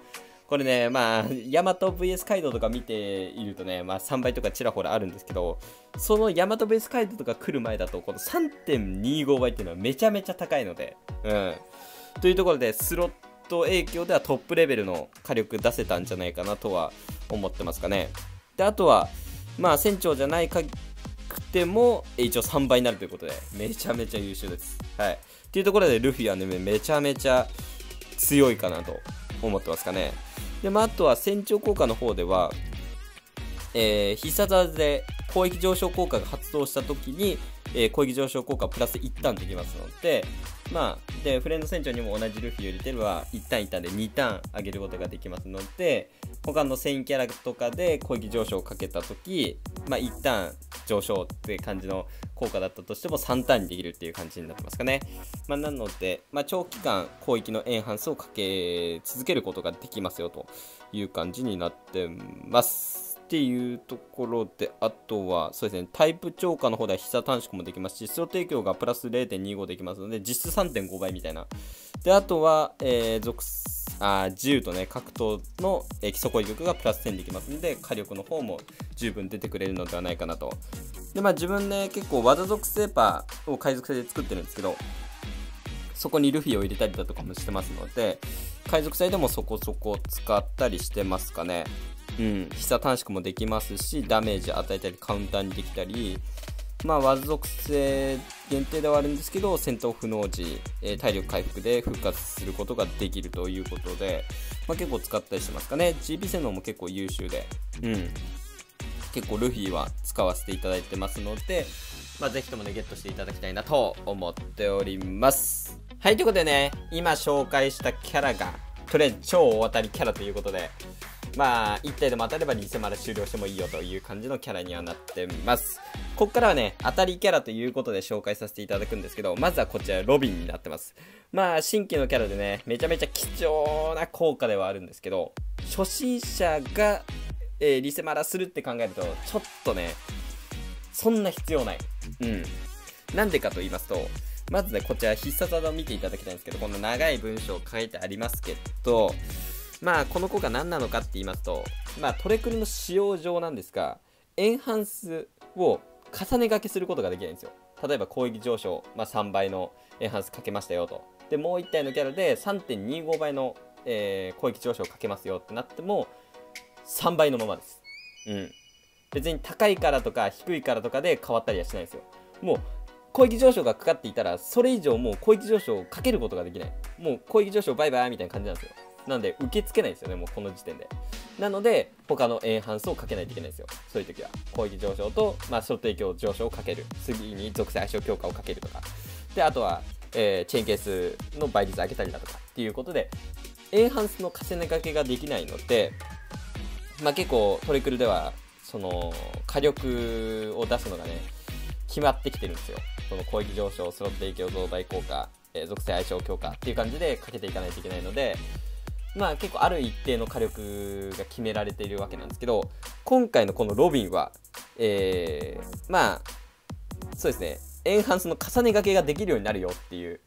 これね、まあ、ヤマト VS カイドとか見ているとね、まあ3倍とかちらほらあるんですけど、そのヤマト VS カイドとか来る前だと、この3.25倍っていうのはめちゃめちゃ高いので、うん。というところで、スロット影響ではトップレベルの火力出せたんじゃないかなとは思ってますかね。で、あとは、まあ船長じゃないかくても、一応3倍になるということで、めちゃめちゃ優秀です。はい。っていうところで、ルフィはね、めちゃめちゃ強いかなと思ってますかね。で、まあ、あとは船長効果の方では、えー、必殺技で攻撃上昇効果が発動した時に、えー、攻撃上昇効果プラス1ターンできますので、まあ、で、フレンド船長にも同じルフィを入れてれば、1ターン1ターンで2ターン上げることができますので、他の戦キャラとかで攻撃上昇をかけた時、まあ、一旦上昇って感じの効果だったとしても3ターンにできるっていう感じになってますかね。まあ、なので、まあ、長期間攻撃のエンハンスをかけ続けることができますよという感じになってます。っていうところで、あとは、そうですね、タイプ超過の方では膝短縮もできますし、スロ提供がプラス0.25できますので、実質3.5倍みたいな。で、あとは、えー、属あ自由とね、格闘の、えー、基礎攻撃力がプラス10できますので、火力の方も十分出てくれるのではないかなと。で、まあ自分ね、結構技属性パーを海賊性で作ってるんですけど、そこにルフィを入れたりだとかもしてますので、海賊祭でもそこそこ使ったりしてますかね。うん、必殺短縮もできますし、ダメージ与えたり、カウンターにできたり、まあ、和属性限定ではあるんですけど、戦闘不能時、えー、体力回復で復活することができるということで、まあ、結構使ったりしてますかね。GP 性能も結構優秀で、うん。結構ルフィは使わせていただいてますので、まあ、ぜひともね、ゲットしていただきたいなと思っております。はい、ということでね、今紹介したキャラが、とりあえず超大当たりキャラということで、まあ、1体でも当たれば偽まで終了してもいいよという感じのキャラにはなってます。こっからはね、当たりキャラということで紹介させていただくんですけど、まずはこちら、ロビンになってます。まあ、新規のキャラでね、めちゃめちゃ貴重な効果ではあるんですけど、初心者が、えー、リセマラするって考えると、ちょっとね、そんな必要ない。うん。なんでかと言いますと、まずね、こちら必殺技を見ていただきたいんですけど、こんな長い文章書いてありますけど、まあ、この子が何なのかって言いますと、まあ、トレクルの使用上なんですが、エンハンスを重ね掛けすることができないんですよ。例えば攻撃上昇、まあ、3倍のエンハンスかけましたよと。で、もう1体のキャラで3.25倍の、えー、攻撃上昇をかけますよってなっても、3倍のままです。うん。別に高いからとか低いからとかで変わったりはしないんですよ。もう、攻撃上昇がかかっていたら、それ以上もう攻撃上昇をかけることができない。もう攻撃上昇バイバイみたいな感じなんですよ。なんで、受け付けないですよね、もうこの時点で。なので、他のエンハンスをかけないといけないんですよ。そういう時は。攻撃上昇と、まあ、ショット影響上昇をかける。次に属性相性強化をかけるとか。で、あとは、えー、チェーンケースの倍率上げたりだとかっていうことで、エンハンスの重ね掛けができないので、まあ、結構トリクルでは、その、火力を出すのがね、決まってきてるんですよ。その攻撃上昇、スロット影響増大効果、えー、属性相性強化っていう感じでかけていかないといけないので、まあ結構ある一定の火力が決められているわけなんですけど、今回のこのロビンは、えー、まあ、そうですね、エンハンスの重ね掛けができるようになるよっていう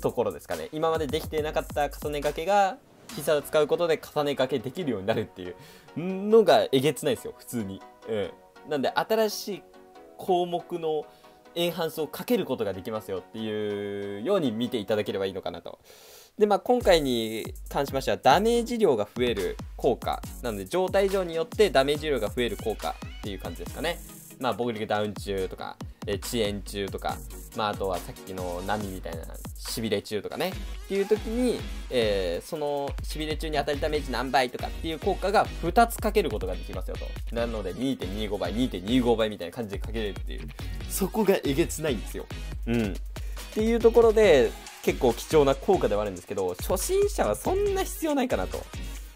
ところですかね。今までできてなかった重ね掛けが、必殺を使うことで重ね掛けできるようになるっていうのがえげつないですよ、普通に。うん。なんで、新しい項目のエンハンスをかけることができますよっていうように見ていただければいいのかなと。で、まあ、今回に関しましてはダメージ量が増える効果なので状態上によってダメージ量が増える効果っていう感じですかね。まあ、暴力ダウン中とか、え遅延中とか、まあ、あとはさっきの波みたいなしびれ中とかね。っていう時に、えー、そのしびれ中に当たりダメージ何倍とかっていう効果が2つかけることができますよと。なので2.25倍2.25倍みたいな感じでかけれるっていう。そこがえげつないんですよ。うん。っていうところで結構貴重な効果ではあるんですけど初心者はそんな必要ないかなと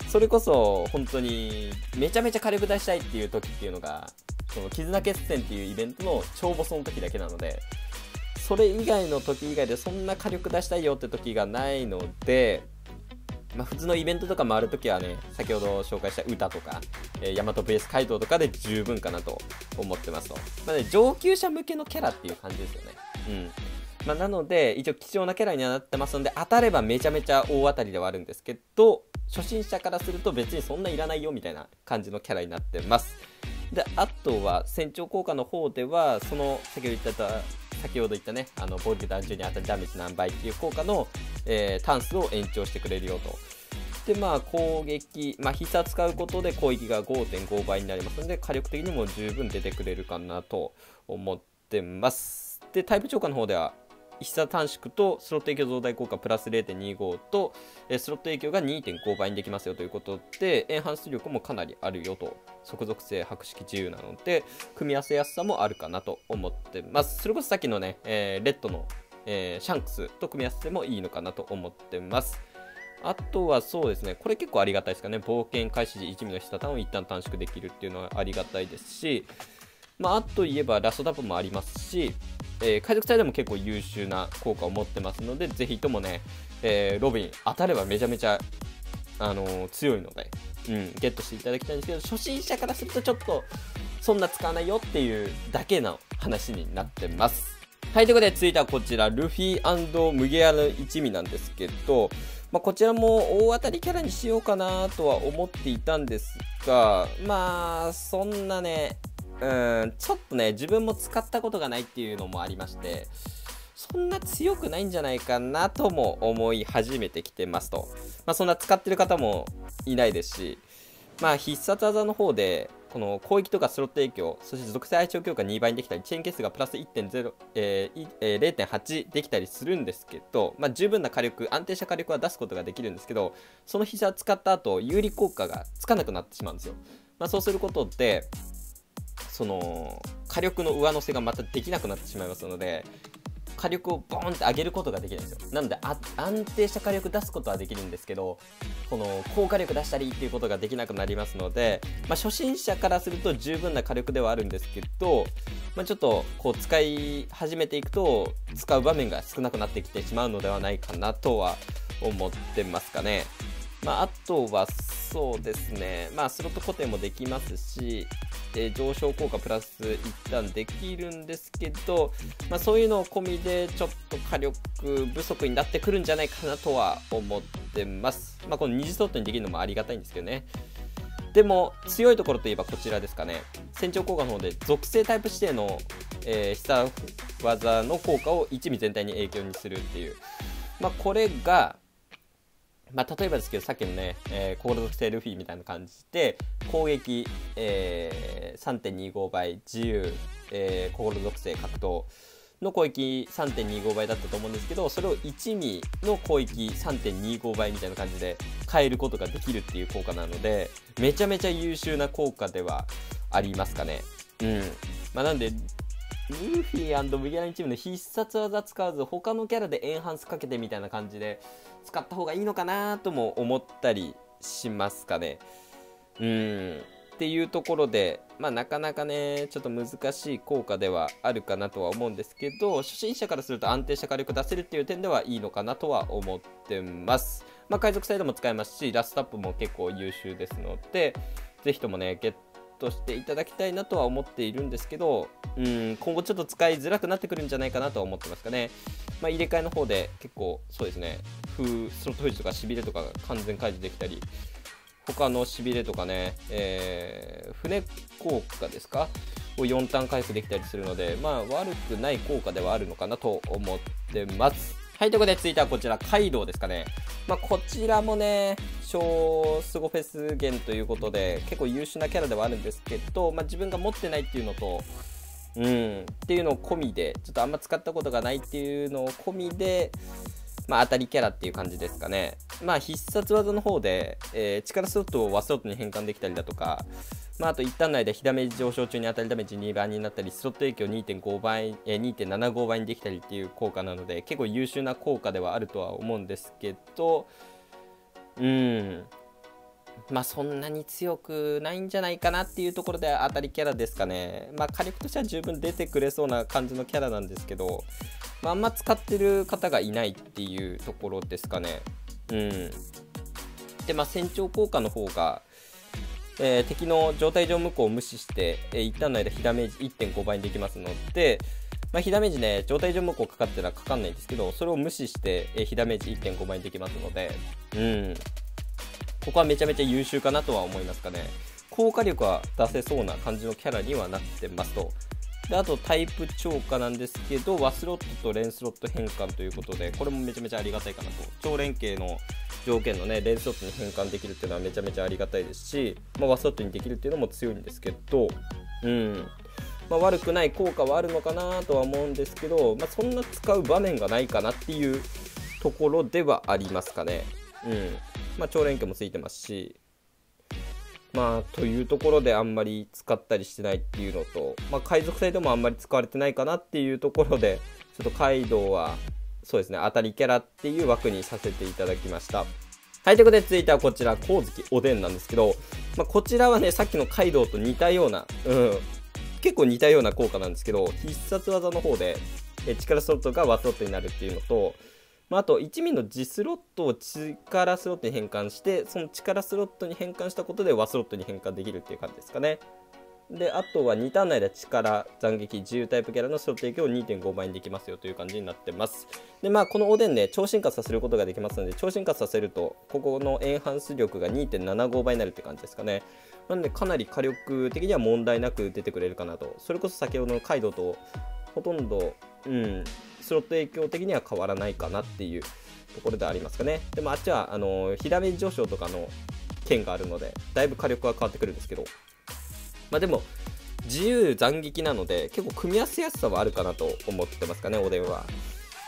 それこそ本当にめちゃめちゃ火力出したいっていう時っていうのがその絆決戦っていうイベントの超ボスの時だけなのでそれ以外の時以外でそんな火力出したいよって時がないのでまあ、普通のイベントとか回るときはね、先ほど紹介した歌とか、えー、大和ベース街道とかで十分かなと思ってますと。まあね、上級者向けのキャラっていう感じですよね。うん。まあ、なので、一応貴重なキャラにはなってますので、当たればめちゃめちゃ大当たりではあるんですけど、初心者からすると別にそんないらないよみたいな感じのキャラになってます。で、あとは、船長効果の方では、その、先ほど言った先ほど言ったね、あの、ボルテ単純に当たるダメージ何倍っていう効果の、えー、タンスを延長してくれるよと。で、まあ、攻撃、まあ、必殺使うことで攻撃が5.5倍になりますので、火力的にも十分出てくれるかなと思ってます。で、タイプ超過の方では、必殺短縮とスロット影響増大効果プラス0.25と、スロット影響が2.5倍にできますよということで、エンハンス力もかなりあるよと、即属性白色自由なので、組み合わせやすさもあるかなと思ってます。それこそさっきのね、えー、レッドの、えー、シャンクスと組み合わせてもいいのかなと思ってます。あとはそうですね、これ結構ありがたいですかね、冒険開始時1味の下ターンを一旦短縮できるっていうのはありがたいですし、まあ、あといえばラストダブもありますし、えー、海賊隊でも結構優秀な効果を持ってますので、ぜひともね、えー、ロビン当たればめちゃめちゃ、あのー、強いので、うん、ゲットしていただきたいんですけど、初心者からするとちょっと、そんな使わないよっていうだけの話になってます。はい、ということで続いてはこちら、ルフィムゲアの一味なんですけど、まあ、こちらも大当たりキャラにしようかなとは思っていたんですが、まあ、そんなね、ん、ちょっとね、自分も使ったことがないっていうのもありまして、そんな強くないんじゃないかなとも思い始めてきてますと。まあ、そんな使ってる方もいないですし、まあ、必殺技の方で、この攻撃とかスロット影響、そして属性相性強化2倍にできたり、チェーンケースがプラス1.0、えーえー、0.8できたりするんですけど、まあ、十分な火力、安定した火力は出すことができるんですけど、その必殺使った後、有利効果がつかなくなってしまうんですよ。まあ、そうすることで、その火力の上乗せがまたできなくなってしまいますので火力をボーンって上げることができないんですよなので安定した火力出すことはできるんですけどこの高火力出したりっていうことができなくなりますので、まあ、初心者からすると十分な火力ではあるんですけど、まあ、ちょっとこう使い始めていくと使う場面が少なくなってきてしまうのではないかなとは思ってますかね。まあ、あとはそうですね、まあ、スロット固定もできますし、えー、上昇効果プラス一旦できるんですけど、まあ、そういうの込みでちょっと火力不足になってくるんじゃないかなとは思ってます。まあ、この2次ソットにできるのもありがたいんですけどね。でも強いところといえばこちらですかね。船長効果の方で属性タイプ指定の、えー、必殺技の効果を一味全体に影響にするっていう。まあ、これが、まあ、例えばですけどさっきのね、えー、コールド性ルフィみたいな感じで攻撃、えー、3.25倍自由、えー、コールド属性格闘の攻撃3.25倍だったと思うんですけどそれを1ミの攻撃3.25倍みたいな感じで変えることができるっていう効果なのでめちゃめちゃ優秀な効果ではありますかね。うん。まあなんでルフィービギナーチームの必殺技使わず他のキャラでエンハンスかけてみたいな感じで使った方がいいのかなとも思ったりしますかね。うんっていうところで、まあ、なかなかねちょっと難しい効果ではあるかなとは思うんですけど初心者からすると安定した火力出せるっていう点ではいいのかなとは思ってます。まあ、海賊サイドも使えますしラストアップも結構優秀ですのでぜひともねゲットしていただきたいなとは思っているんですけどうん今後ちょっと使いづらくなってくるんじゃないかなとは思ってますかね。まあ、入れ替えの方で結構そうですね。風スロット封じとかしびれとかが完全解除できたり他のしびれとかね、えー、船効果ですか？を4ターン回復できたりするのでまあ悪くない効果ではあるのかなと思ってます。はいということで続いてはこちらカイドウですかねまあ、こちらもね小スゴフェス源ということで結構優秀なキャラではあるんですけど、まあ、自分が持ってないっていうのとうん、っていうのを込みで、ちょっとあんま使ったことがないっていうのを込みで、まあ、当たりキャラっていう感じですかね。まあ、必殺技の方で、えー、力スロットを和スロットに変換できたりだとか、まあ、あと一旦の間、火ダメージ上昇中に当たりダメージ2倍になったり、スロット影響2.5倍、え2.75倍にできたりっていう効果なので、結構優秀な効果ではあるとは思うんですけど、うん、まあそんなに強くないんじゃないかなっていうところで当たりキャラですかね。まあ火力としては十分出てくれそうな感じのキャラなんですけど、まあ、あんま使ってる方がいないっていうところですかね。うん。で、まあ船長効果の方が、えー、敵の状態上無効を無視して、えー、一旦の間、火ダメージ1.5倍にできますので、まあ、火ダメージね、状態上無効かかってたらかかんないんですけど、それを無視して、えー、火ダメージ1.5倍にできますので、うん。ここはめちゃめちゃ優秀かなとは思いますかね。効果力は出せそうな感じのキャラにはなってますと。であとタイプ超過なんですけど、和スロットと連スロット変換ということで、これもめちゃめちゃありがたいかなと。超連携の条件のね、連スロットに変換できるっていうのはめちゃめちゃありがたいですし、まあ、和スロットにできるっていうのも強いんですけど、うん。まあ、悪くない効果はあるのかなとは思うんですけど、まあ、そんな使う場面がないかなっていうところではありますかね。うん。まあ、超連携もついてますし、まあ、というところであんまり使ったりしてないっていうのと、まあ、海賊隊でもあんまり使われてないかなっていうところで、ちょっとカイドウは、そうですね、当たりキャラっていう枠にさせていただきました。はい、ということで続いてはこちら、光月おでんなんですけど、まあ、こちらはね、さっきのカイドウと似たような、うん、結構似たような効果なんですけど、必殺技の方で、え力スロットがワスロットになるっていうのと、まあ、あと1ミリの自スロットを力スロットに変換してその力スロットに変換したことで和スロットに変換できるっていう感じですかねであとは2ターン内で力斬撃自由タイプキャラのスロット影を2.5倍にできますよという感じになってます。でまあこのおでんね超進化させることができますので超進化させるとここのエンハンス力が2.75倍になるって感じですかね。なのでかなり火力的には問題なく出てくれるかなと。それこそ先ほどのカイドウとほとんどうんスロット影響的には変わらないかなっていうところでありますかね。でもあっちはあの火ダメ上昇とかの剣があるのでだいぶ火力は変わってくるんですけど。まあでも自由斬撃なので結構組み合わせやすさはあるかなと思ってますかねおでんは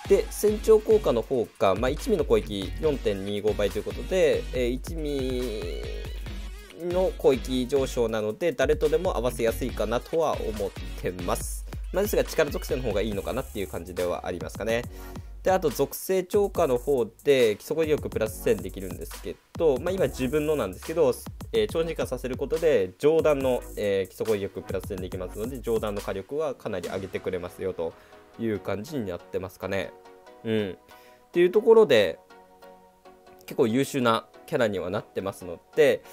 で船長効果の方が、まあ、1ミの攻撃4.25倍ということで、えー、1ミの攻撃上昇なので誰とでも合わせやすいかなとは思ってますまあ、ですが力属性の方がいいのかなっていう感じではありますかね。であと属性超過の方で基礎攻撃力プラス1000できるんですけど、まあ、今自分のなんですけど、えー、長時間させることで上段の、えー、基礎攻撃力プラス1000できますので上段の火力はかなり上げてくれますよという感じになってますかね。うん。っていうところで結構優秀なキャラにはなってますので、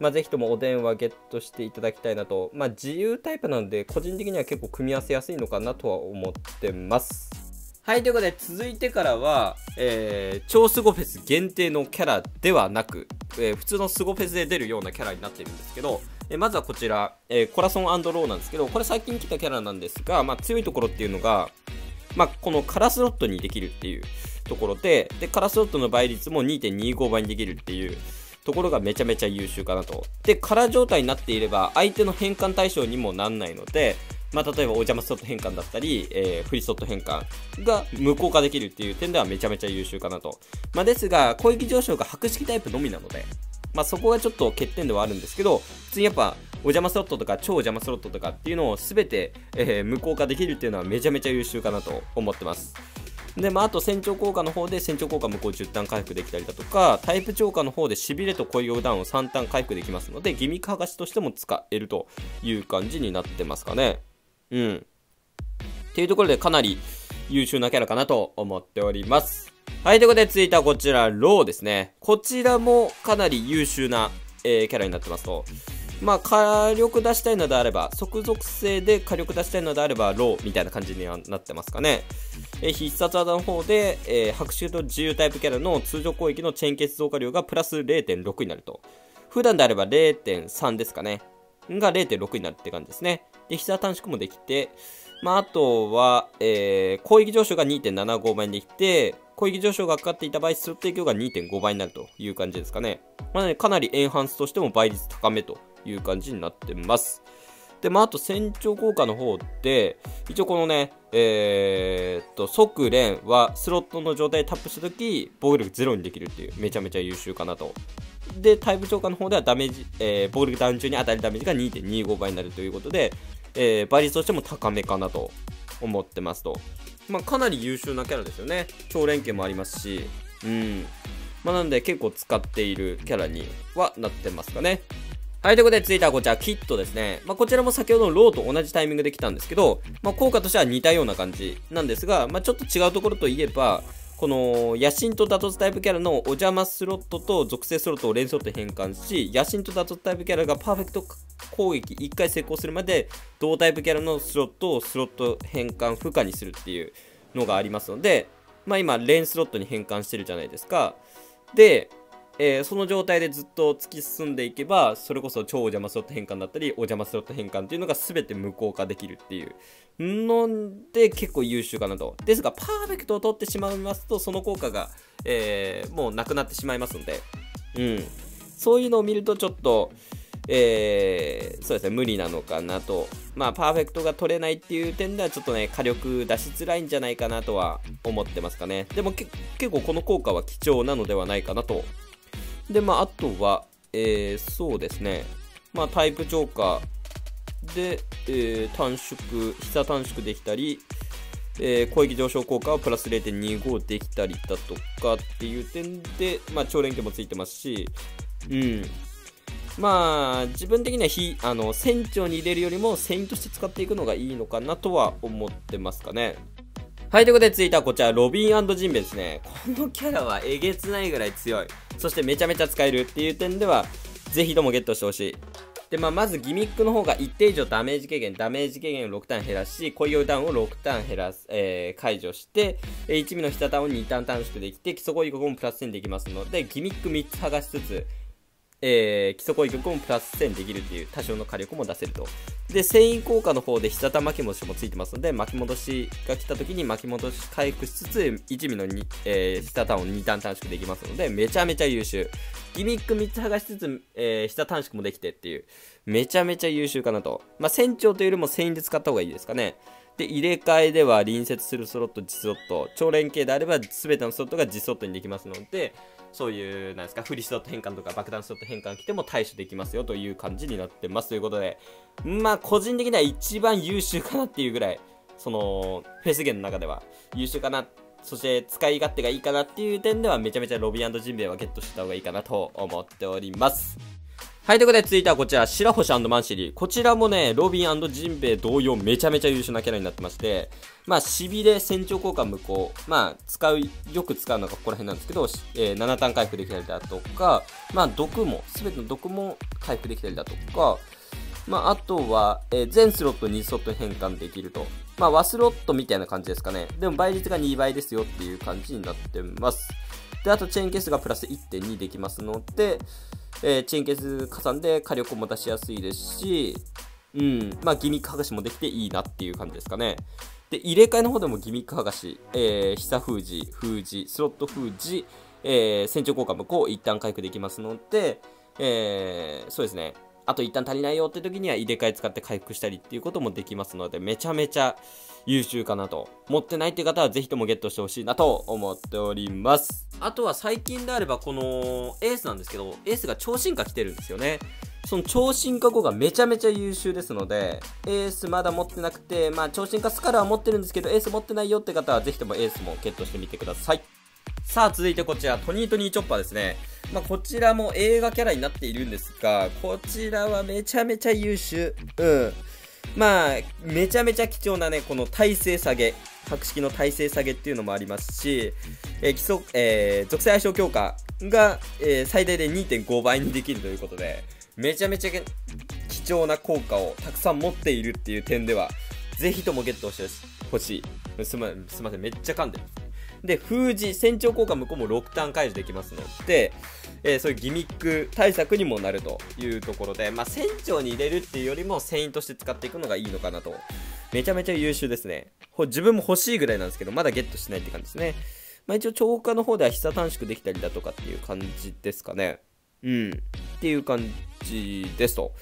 まあ、ぜひともお電話ゲットしていただきたいなと、まあ、自由タイプなので、個人的には結構組み合わせやすいのかなとは思ってます。はい、ということで、続いてからは、えー、超スゴフェス限定のキャラではなく、えー、普通のスゴフェスで出るようなキャラになっているんですけど、えー、まずはこちら、えーコラソンローなんですけど、これ最近来たキャラなんですが、まあ、強いところっていうのが、まあ、このカラスロットにできるっていうところで、で、カラスロットの倍率も2.25倍にできるっていう、ところがめちゃめちゃ優秀かなと。で、空状態になっていれば、相手の変換対象にもなんないので、まあ、例えばお邪魔ストット変換だったり、えー、フリストット変換が無効化できるっていう点ではめちゃめちゃ優秀かなと。まあ、ですが、攻撃上昇が白式タイプのみなので、まあ、そこがちょっと欠点ではあるんですけど、普通にやっぱ、お邪魔スロットとか超邪魔スロットとかっていうのを全て、えー、無効化できるっていうのはめちゃめちゃ優秀かなと思ってます。で、まあ、あと船長効果の方で船長効果無効10ターン回復できたりだとか、タイプ超過の方でしびれと恋用ダウンを3ターン回復できますので、ギミック剥がしとしても使えるという感じになってますかね。うん。っていうところでかなり優秀なキャラかなと思っております。はい、ということで続いてはこちら、ローですね。こちらもかなり優秀な、えー、キャラになってますと。まあ、火力出したいのであれば、即属性で火力出したいのであれば、ローみたいな感じにはなってますかね。え、必殺技の方で、えー、白手と自由タイプキャラの通常攻撃のチェーン結増加量がプラス0.6になると。普段であれば0.3ですかね。が0.6になるって感じですね。で、膝短縮もできて、まあ、あとは、えー、攻撃上昇が2.75倍にできて、攻撃上昇がかかっていた場合、スロット影響が2.5倍になるという感じですかね。まあね、かなりエンハンスとしても倍率高めという感じになってます。で、まあ、あと船長効果の方で、一応このね、えー、っと、即連はスロットの状態でタップしたとき、防御力0にできるっていう、めちゃめちゃ優秀かなと。で、タイプ超過の方ではダメージ、えー、防御力ダウン中に当たりダメージが2.25倍になるということで、えー、倍率としても高めかなと思ってますと。まあ、かなり優秀なキャラですよね。超連携もありますし、うん。まあ、なんで結構使っているキャラにはなってますかね。はい、ということで、続いてはこちら、キットですね。まあ、こちらも先ほどのローと同じタイミングで来たんですけど、まあ、効果としては似たような感じなんですが、まあ、ちょっと違うところといえば、この、野心と打突タイプキャラのお邪魔スロットと属性スロットを連スロット変換し、野心と打突タイプキャラがパーフェクト攻撃1回成功するまで、同タイプキャラのスロットをスロット変換負荷にするっていうのがありますので、まあ今、連スロットに変換してるじゃないですか。で、えー、その状態でずっと突き進んでいけば、それこそ超お邪魔スロット変換だったり、お邪魔スロット変換っていうのが全て無効化できるっていうので結構優秀かなと。ですが、パーフェクトを取ってしまいますと、その効果が、えー、もうなくなってしまいますので、うん。そういうのを見るとちょっと、えー、そうですね、無理なのかなと。まあ、パーフェクトが取れないっていう点では、ちょっとね、火力出しづらいんじゃないかなとは思ってますかね。でも結構この効果は貴重なのではないかなとで、まあ、あとは、えー、そうですね、まあ、タイプ超過で、えー、短縮、膝短縮できたり、えー、攻撃上昇効果はプラス0.25できたりだとかっていう点で、まあ、超連携もついてますし、うん。まあ、自分的には非、あの、船長に入れるよりも、船員として使っていくのがいいのかなとは思ってますかね。はい、ということで続いてはこちら、ロビンジンベですね。このキャラはえげつないぐらい強い。そしてめちゃめちゃ使えるっていう点では、ぜひともゲットしてほしい。で、まあ、まずギミックの方が一定以上ダメージ軽減、ダメージ軽減を6ターン減らし、恋用ダウンを6ターン減らす、えー、解除して、え1ミの下ターンを2ターン短縮できて、基礎攻撃もプラス10できますので、ギミック3つ剥がしつつ、えー、基礎攻撃力もプラス1000できるっていう多少の火力も出せると。で、繊維効果の方で必殺巻き戻しもついてますので、巻き戻しが来た時に巻き戻し回復しつつ、1ミの2、えー、必殺を2段短縮できますので、めちゃめちゃ優秀。ギミック3つ剥がしつつ、えー、短縮もできてっていう、めちゃめちゃ優秀かなと。まあ、船長というよりも繊維で使った方がいいですかね。で、入れ替えでは隣接するスロット、実スロット、超連携であれば全てのスロットが実スロットにできますので、そういう、なんですか、フリスロット変換とか爆弾スロット変換来ても対処できますよという感じになってますということで、まあ、個人的には一番優秀かなっていうぐらい、その、フェスゲンの中では優秀かな、そして使い勝手がいいかなっていう点ではめちゃめちゃロビージンベイはゲットした方がいいかなと思っております。はい、ということで続いてはこちら、白星マンシリー。こちらもね、ロビンジンベエ同様めちゃめちゃ優秀なキャラになってまして、まあ、しびれ、船長効果無効。まあ、使う、よく使うのがここら辺なんですけど、えー、7ターン回復できたりだとか、まあ、毒も、すべての毒も回復できたりだとか、まあ、あとは、えー、全スロット2スロット変換できると。まあ、和スロットみたいな感じですかね。でも倍率が2倍ですよっていう感じになってます。で、あとチェーンケースがプラス1.2できますので、えー、チェーンケース加算で火力も出しやすいですし、うん、まあギミック剥がしもできていいなっていう感じですかね。で、入れ替えの方でもギミック剥がし、えー、久封じ、封じ、スロット封じ、えー、船長効果無効、一旦回復できますので、えー、そうですね。あと一旦足りないよって時には入れ替え使って回復したりっていうこともできますので、めちゃめちゃ優秀かなと。持ってないっていう方はぜひともゲットしてほしいなと思っております。あとは最近であればこのエースなんですけど、エースが超進化来てるんですよね。その超進化後がめちゃめちゃ優秀ですので、エースまだ持ってなくて、まあ超進化スカラは持ってるんですけど、エース持ってないよって方はぜひともエースもゲットしてみてください。さあ続いてこちら、トニートニーチョッパーですね。まあ、こちらも映画キャラになっているんですが、こちらはめちゃめちゃ優秀。うん。まあ、めちゃめちゃ貴重なね、この体勢下げ。格式の体勢下げっていうのもありますし、えー、基礎、えー、属性相性強化が、えー、最大で2.5倍にできるということで、めちゃめちゃ貴重な効果をたくさん持っているっていう点では、ぜひともゲットしてほしい。すま、すみません、めっちゃ噛んでる。で、封じ、船長効果向こうも6ターン解除できますので、えー、そういうギミック対策にもなるというところで、まあ、船長に入れるっていうよりも船員として使っていくのがいいのかなと。めちゃめちゃ優秀ですね。自分も欲しいぐらいなんですけど、まだゲットしないって感じですね。まあ、一応超過の方では久短縮できたりだとかっていう感じですかね。うん。っていう感じですと。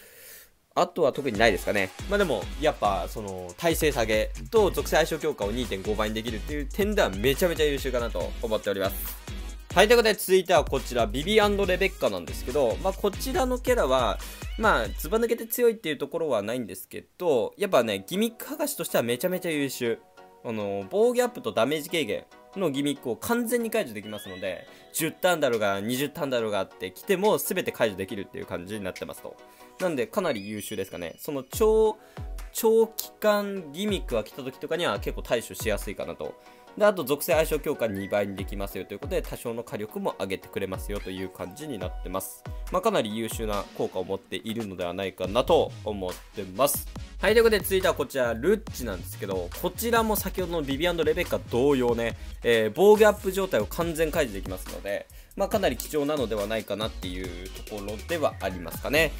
あとは特にないですかね。まあでも、やっぱ、その、体勢下げと属性相性強化を2.5倍にできるっていう点ではめちゃめちゃ優秀かなと思っております。はい、ということで続いてはこちら、ビビレベッカなんですけど、まあこちらのキャラは、まあ、ずば抜けて強いっていうところはないんですけど、やっぱね、ギミック剥がしとしてはめちゃめちゃ優秀。あの、防御アップとダメージ軽減のギミックを完全に解除できますので、10ターンだろうが20ターンだろうがあって来ても全て解除できるっていう感じになってますと。なんでかなり優秀ですかね。その超、長期間ギミックが来た時とかには結構対処しやすいかなと。で、あと属性相性強化2倍にできますよということで、多少の火力も上げてくれますよという感じになってます。まあ、かなり優秀な効果を持っているのではないかなと思ってます。はい、ということで続いてはこちら、ルッチなんですけど、こちらも先ほどのビビアンド・レベッカ同様ね、えー、防御アップ状態を完全解除できますので、まあ、かなり貴重なのではないかなっていうところではありますかね。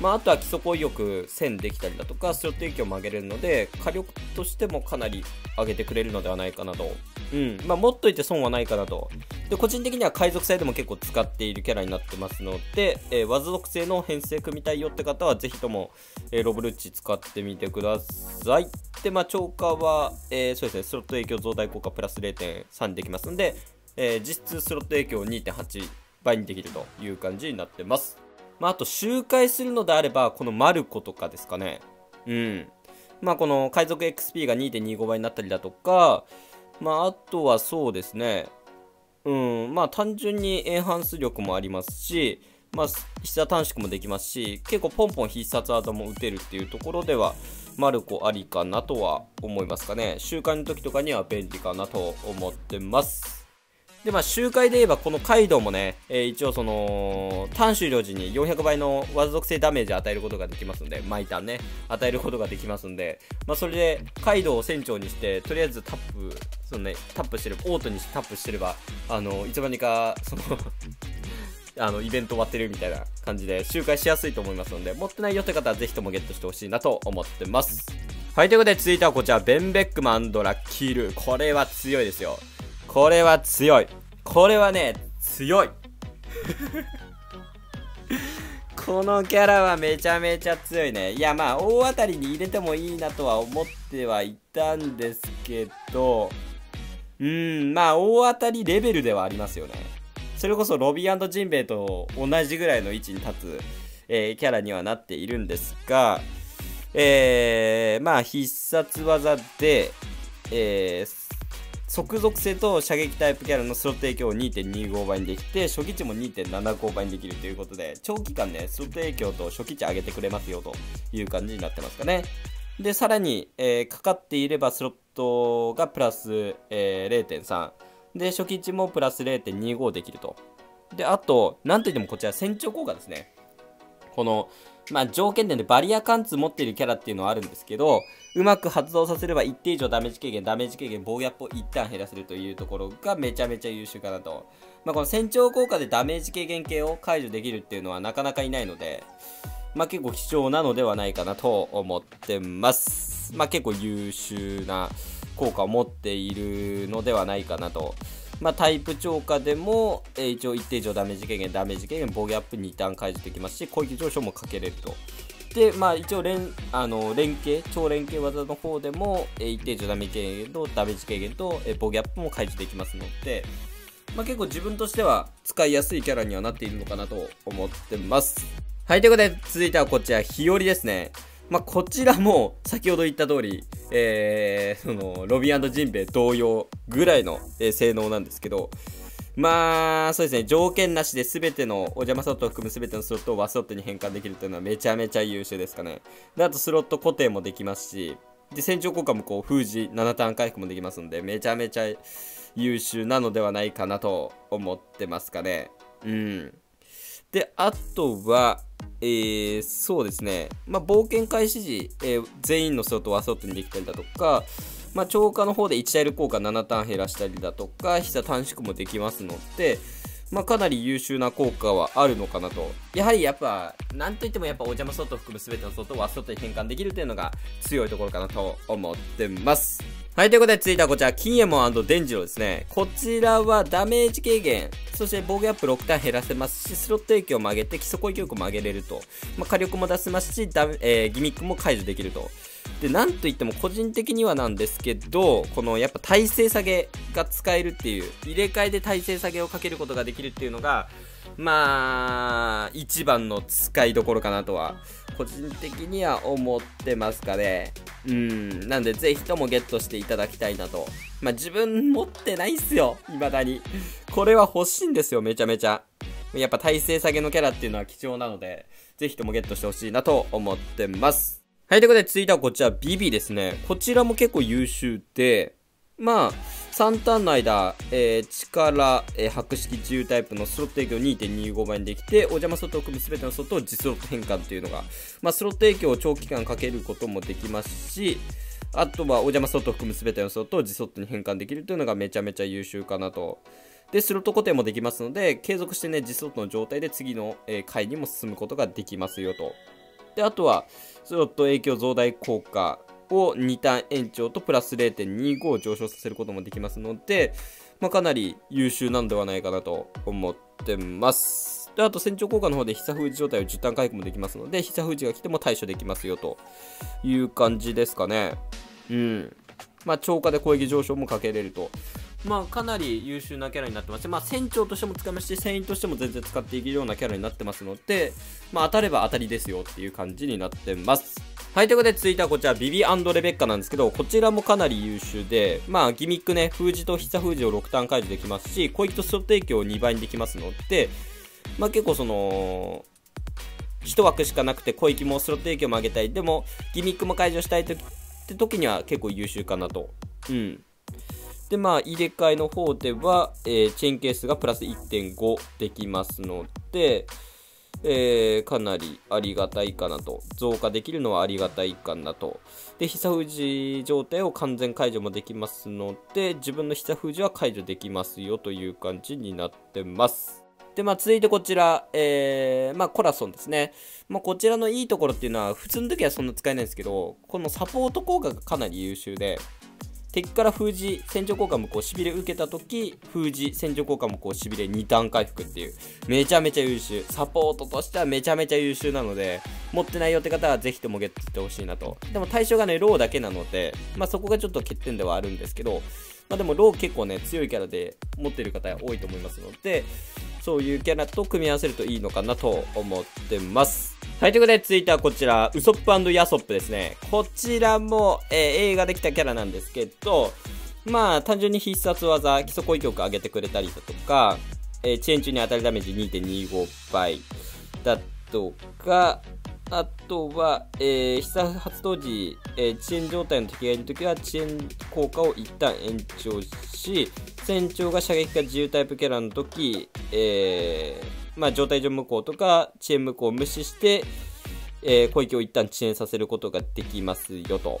まあ、あとは基礎攻撃力1000できたりだとか、スロット影響も上げれるので、火力としてもかなり上げてくれるのではないかなと。うん。まあ、持っといて損はないかなと。で、個人的には海賊性でも結構使っているキャラになってますので、えー、技属性の編成組みたいよって方は、ぜひとも、えー、ロブルッチ使ってみてください。で、まあ、超過は、えー、そうですね、スロット影響増大効果プラス0.3できますので、えー、実質スロット影響2.8倍にできるという感じになってます。まあ、あと周回するのであれば、このマルコとかですかね。うん。まあ、この海賊 XP が2.25倍になったりだとか、まあ、あとはそうですね。うん。まあ、単純にエンハンス力もありますし、まあ、必殺短縮もできますし、結構ポンポン必殺技も打てるっていうところでは、マルコありかなとは思いますかね。週間の時とかには便利かなと思ってます。で、まあ、周回で言えば、このカイドウもね、えー、一応その、ターン終了時に400倍の技属性ダメージ与えることができますんで、毎ターンね、与えることができますんで、まあ、それで、カイドウを船長にして、とりあえずタップ、そのね、タップしてれば、オートにしてタップしてれば、あの、いつまにか、その あの、イベント終わってるみたいな感じで周回しやすいと思いますので、持ってないよって方はぜひともゲットしてほしいなと思ってます。はい、ということで続いてはこちら、ベンベックマンドラッキール。これは強いですよ。これは強い。これはね、強い。このキャラはめちゃめちゃ強いね。いや、まあ、大当たりに入れてもいいなとは思ってはいたんですけど、うん、まあ、大当たりレベルではありますよね。それこそロビージンベイと同じぐらいの位置に立つ、えー、キャラにはなっているんですが、えー、まあ、必殺技で、えー、即属性と射撃タイプキャラのスロット影響を2.25倍にできて初期値も2.75倍にできるということで長期間ねスロット影響と初期値上げてくれますよという感じになってますかね。でさらに、えー、かかっていればスロットがプラス、えー、0.3で初期値もプラス0.25できると。であとなんといってもこちら船長効果ですね。このまあ、条件点でバリア貫通持っているキャラっていうのはあるんですけど、うまく発動させれば一定以上ダメージ軽減、ダメージ軽減、防御アップを一旦減らせるというところがめちゃめちゃ優秀かなと。まあ、この船長効果でダメージ軽減系を解除できるっていうのはなかなかいないので、まあ、結構貴重なのではないかなと思ってます。まあ、結構優秀な効果を持っているのではないかなと。まあ、タイプ超過でも、えー、一応一定以上ダメージ軽減、ダメージ軽減、防御アップ2ターン解除できますし、攻撃上昇もかけれると。で、まあ、一応連、あの、連携、超連携技の方でも、えー、一定上ダメージ軽減とダメージ軽減と、えー、防御アップも解除できますので、まあ、結構自分としては使いやすいキャラにはなっているのかなと思ってます。はい、ということで、続いてはこちら、日和ですね。まあ、こちらも、先ほど言った通り、えー、その、ロビージンベイ同様ぐらいの、え、性能なんですけど、まあ、そうですね、条件なしで全ての、お邪魔スロットを含む全てのスロットをワスロットに変換できるというのはめちゃめちゃ優秀ですかね。で、あとスロット固定もできますし、で、戦場効果もこう、封じ、7ターン回復もできますので、めちゃめちゃ優秀なのではないかなと思ってますかね。うん。で、あとは、えー、そうですね、まあ、冒険開始時、えー、全員のスロットをワスロットにできたりだとか、まあ、超過の方で1タイル効果7ターン減らしたりだとか、膝短縮もできますので、まあ、かなり優秀な効果はあるのかなと。やはりやっぱ、なんといってもやっぱお邪魔ソット含む全てのソットをワスソットに変換できるというのが強いところかなと思ってます。はい、ということで続いてはこちら、金右衛門デンジロですね。こちらはダメージ軽減、そして防御アップ6ターン減らせますし、スロット影響を曲げて基礎攻撃力も上げれると。まあ、火力も出せますし、ダえー、ギミックも解除できると。で、なんといっても個人的にはなんですけど、このやっぱ耐性下げが使えるっていう、入れ替えで耐性下げをかけることができるっていうのが、まあ、一番の使いどころかなとは、個人的には思ってますかね。うん、なんでぜひともゲットしていただきたいなと。まあ自分持ってないっすよ、未だに。これは欲しいんですよ、めちゃめちゃ。やっぱ耐性下げのキャラっていうのは貴重なので、ぜひともゲットしてほしいなと思ってます。はい、ということで続いてはこちら、ビビですね。こちらも結構優秀で、まあ、3ターンの間、えー、力、えー、白色自由タイプのスロット影響2.25倍にできて、お邪魔ソットを含む全てのソットを実ロット変換というのが、まあ、スロット影響を長期間かけることもできますし、あとはお邪魔ソットを含む全てのソットを実ソットに変換できるというのがめちゃめちゃ優秀かなと。で、スロット固定もできますので、継続してね、実ソットの状態で次の、えー、回にも進むことができますよと。で、あとは、スロット影響増大効果を2ターン延長とプラス0.25を上昇させることもできますので、まあ、かなり優秀なんではないかなと思ってます。で、あと船長効果の方で膝封じ状態を10ターン回復もできますので、膝封じが来ても対処できますよという感じですかね。うん。まあ、超過で攻撃上昇もかけれると。まあ、かなり優秀なキャラになってまして、まあ、船長としても使いますし、船員としても全然使っていけるようなキャラになってますので、まあ、当たれば当たりですよっていう感じになってます。はい、ということで続いてはこちら、ビビレベッカなんですけど、こちらもかなり優秀で、まあ、ギミックね、封じと膝封じを6ターン解除できますし、攻撃とスロット影響を2倍にできますので、まあ、結構その、1枠しかなくて攻撃もスロット影響も上げたい。でも、ギミックも解除したいとって時には結構優秀かなと。うん。で、まあ、入れ替えの方では、えー、チェーンケースがプラス1.5できますので、えー、かなりありがたいかなと。増加できるのはありがたいかなと。で、膝封じ状態を完全解除もできますので、自分の膝封じは解除できますよという感じになってます。で、まあ、続いてこちら、えー、まあ、コラソンですね。まあ、こちらのいいところっていうのは、普通の時はそんな使えないんですけど、このサポート効果がかなり優秀で、敵から封じ、戦場効果もこう、しびれ受けた時、封じ、戦場効果もこう、しびれ2ターン回復っていう、めちゃめちゃ優秀。サポートとしてはめちゃめちゃ優秀なので、持ってないよって方はぜひともゲットしてほしいなと。でも対象がね、ローだけなので、まあそこがちょっと欠点ではあるんですけど、まあでもロー結構ね、強いキャラで持ってる方多いと思いますので、そういうキャラと組み合わせるといいのかなと思ってます。はい、ということで、続いてはこちら、ウソップヤソップですね。こちらも、えー、映画できたキャラなんですけど、まあ、単純に必殺技、基礎攻撃力上げてくれたりだとか、えー、遅延中に当たりダメージ2.25倍だとか、あとは、えー、被災発動時、えー、遅延状態の敵がいるときは遅延効果を一旦延長し、船長が射撃か自由タイプキャラのとき、えー、まあ、状態上無効とか遅延無効を無視して、えー、攻撃を一旦遅延させることができますよと。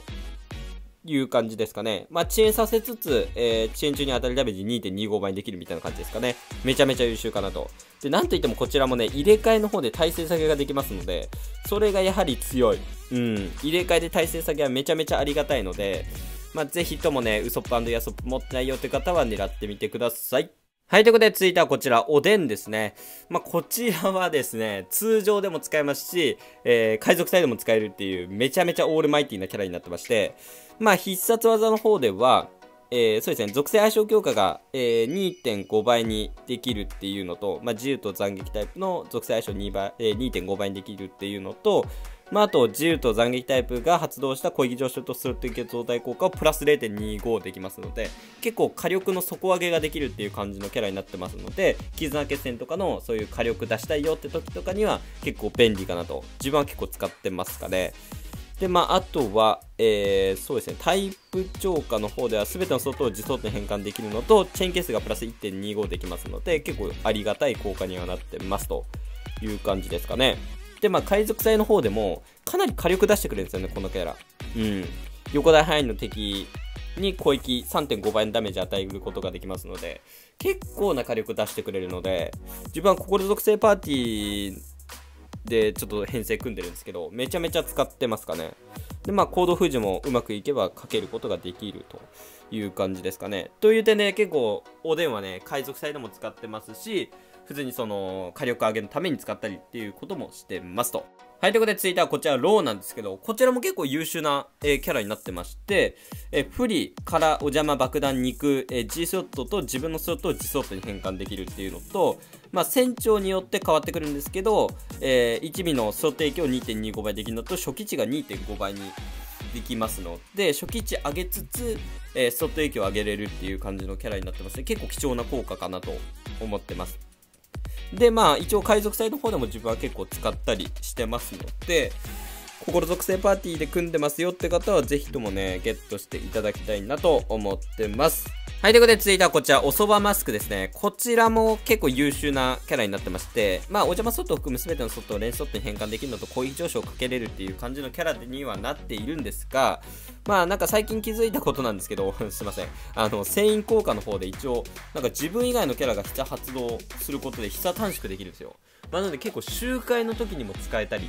いう感じですかね。まあ、遅延させつつ、えー、遅延中に当たりダメージ2.25倍にできるみたいな感じですかね。めちゃめちゃ優秀かなと。で、なんといってもこちらもね、入れ替えの方で耐性下げができますので、それがやはり強い。うん。入れ替えで耐性下げはめちゃめちゃありがたいので、まあ、ぜひともね、ウソップヤソップ持ってないよって方は狙ってみてください。はい、ということで、続いてはこちら、おでんですね。まあ、こちらはですね、通常でも使えますし、えー、海賊隊でも使えるっていう、めちゃめちゃオールマイティなキャラになってまして、まあ、必殺技の方では、えー、そうですね、属性相性強化が、えー、2.5倍にできるっていうのと、まあ、自由と斬撃タイプの属性相性2倍、えー、2.5倍にできるっていうのと、まあ、あと、自由と斬撃タイプが発動した攻撃上昇とスロット輸血増大効果をプラス0.25できますので、結構火力の底上げができるっていう感じのキャラになってますので、絆決戦とかのそういう火力出したいよって時とかには結構便利かなと。自分は結構使ってますかね。で、まあ、あとは、えー、そうですね、タイプ超過の方では全ての外を自走に変換できるのと、チェーンケースがプラス1.25できますので、結構ありがたい効果にはなってますという感じですかね。で、まあ、海賊祭の方でも、かなり火力出してくれるんですよね、このキャラ。うん。横大範囲の敵に攻撃3.5倍のダメージ与えることができますので、結構な火力出してくれるので、自分は心属性パーティーでちょっと編成組んでるんですけど、めちゃめちゃ使ってますかね。で、まあ、コード封じもうまくいけばかけることができるという感じですかね。という点で、ね、結構、おでんはね、海賊祭でも使ってますし、普通にその火力上げのために使ったりっていうこともしてますと。はい、ということで続いてはこちらローなんですけど、こちらも結構優秀な、えー、キャラになってまして、えー、不利からお邪魔爆弾肉、えー、G スロットと自分のスロットを G スロットに変換できるっていうのと、まあ、船長によって変わってくるんですけど、えー、1尾のスロット影響を2.25倍できるのと、初期値が2.5倍にできますので、初期値上げつつ、えー、スロット影響を上げれるっていう感じのキャラになってますね。結構貴重な効果かなと思ってます。で、まあ、一応海賊祭の方でも自分は結構使ったりしてますので、心属性パーティーで組んでますよって方は、ぜひともね、ゲットしていただきたいなと思ってます。はい、ということで続いてはこちら、おそばマスクですね。こちらも結構優秀なキャラになってまして、まあ、お邪魔ソットを含む全てのソットを連ソットに変換できるのと攻撃上昇をかけれるっていう感じのキャラにはなっているんですが、まあ、なんか最近気づいたことなんですけど、すいません。あの、繊維効果の方で一応、なんか自分以外のキャラが膝発動することで膝短縮できるんですよ。まあ、なので結構周回の時にも使えたり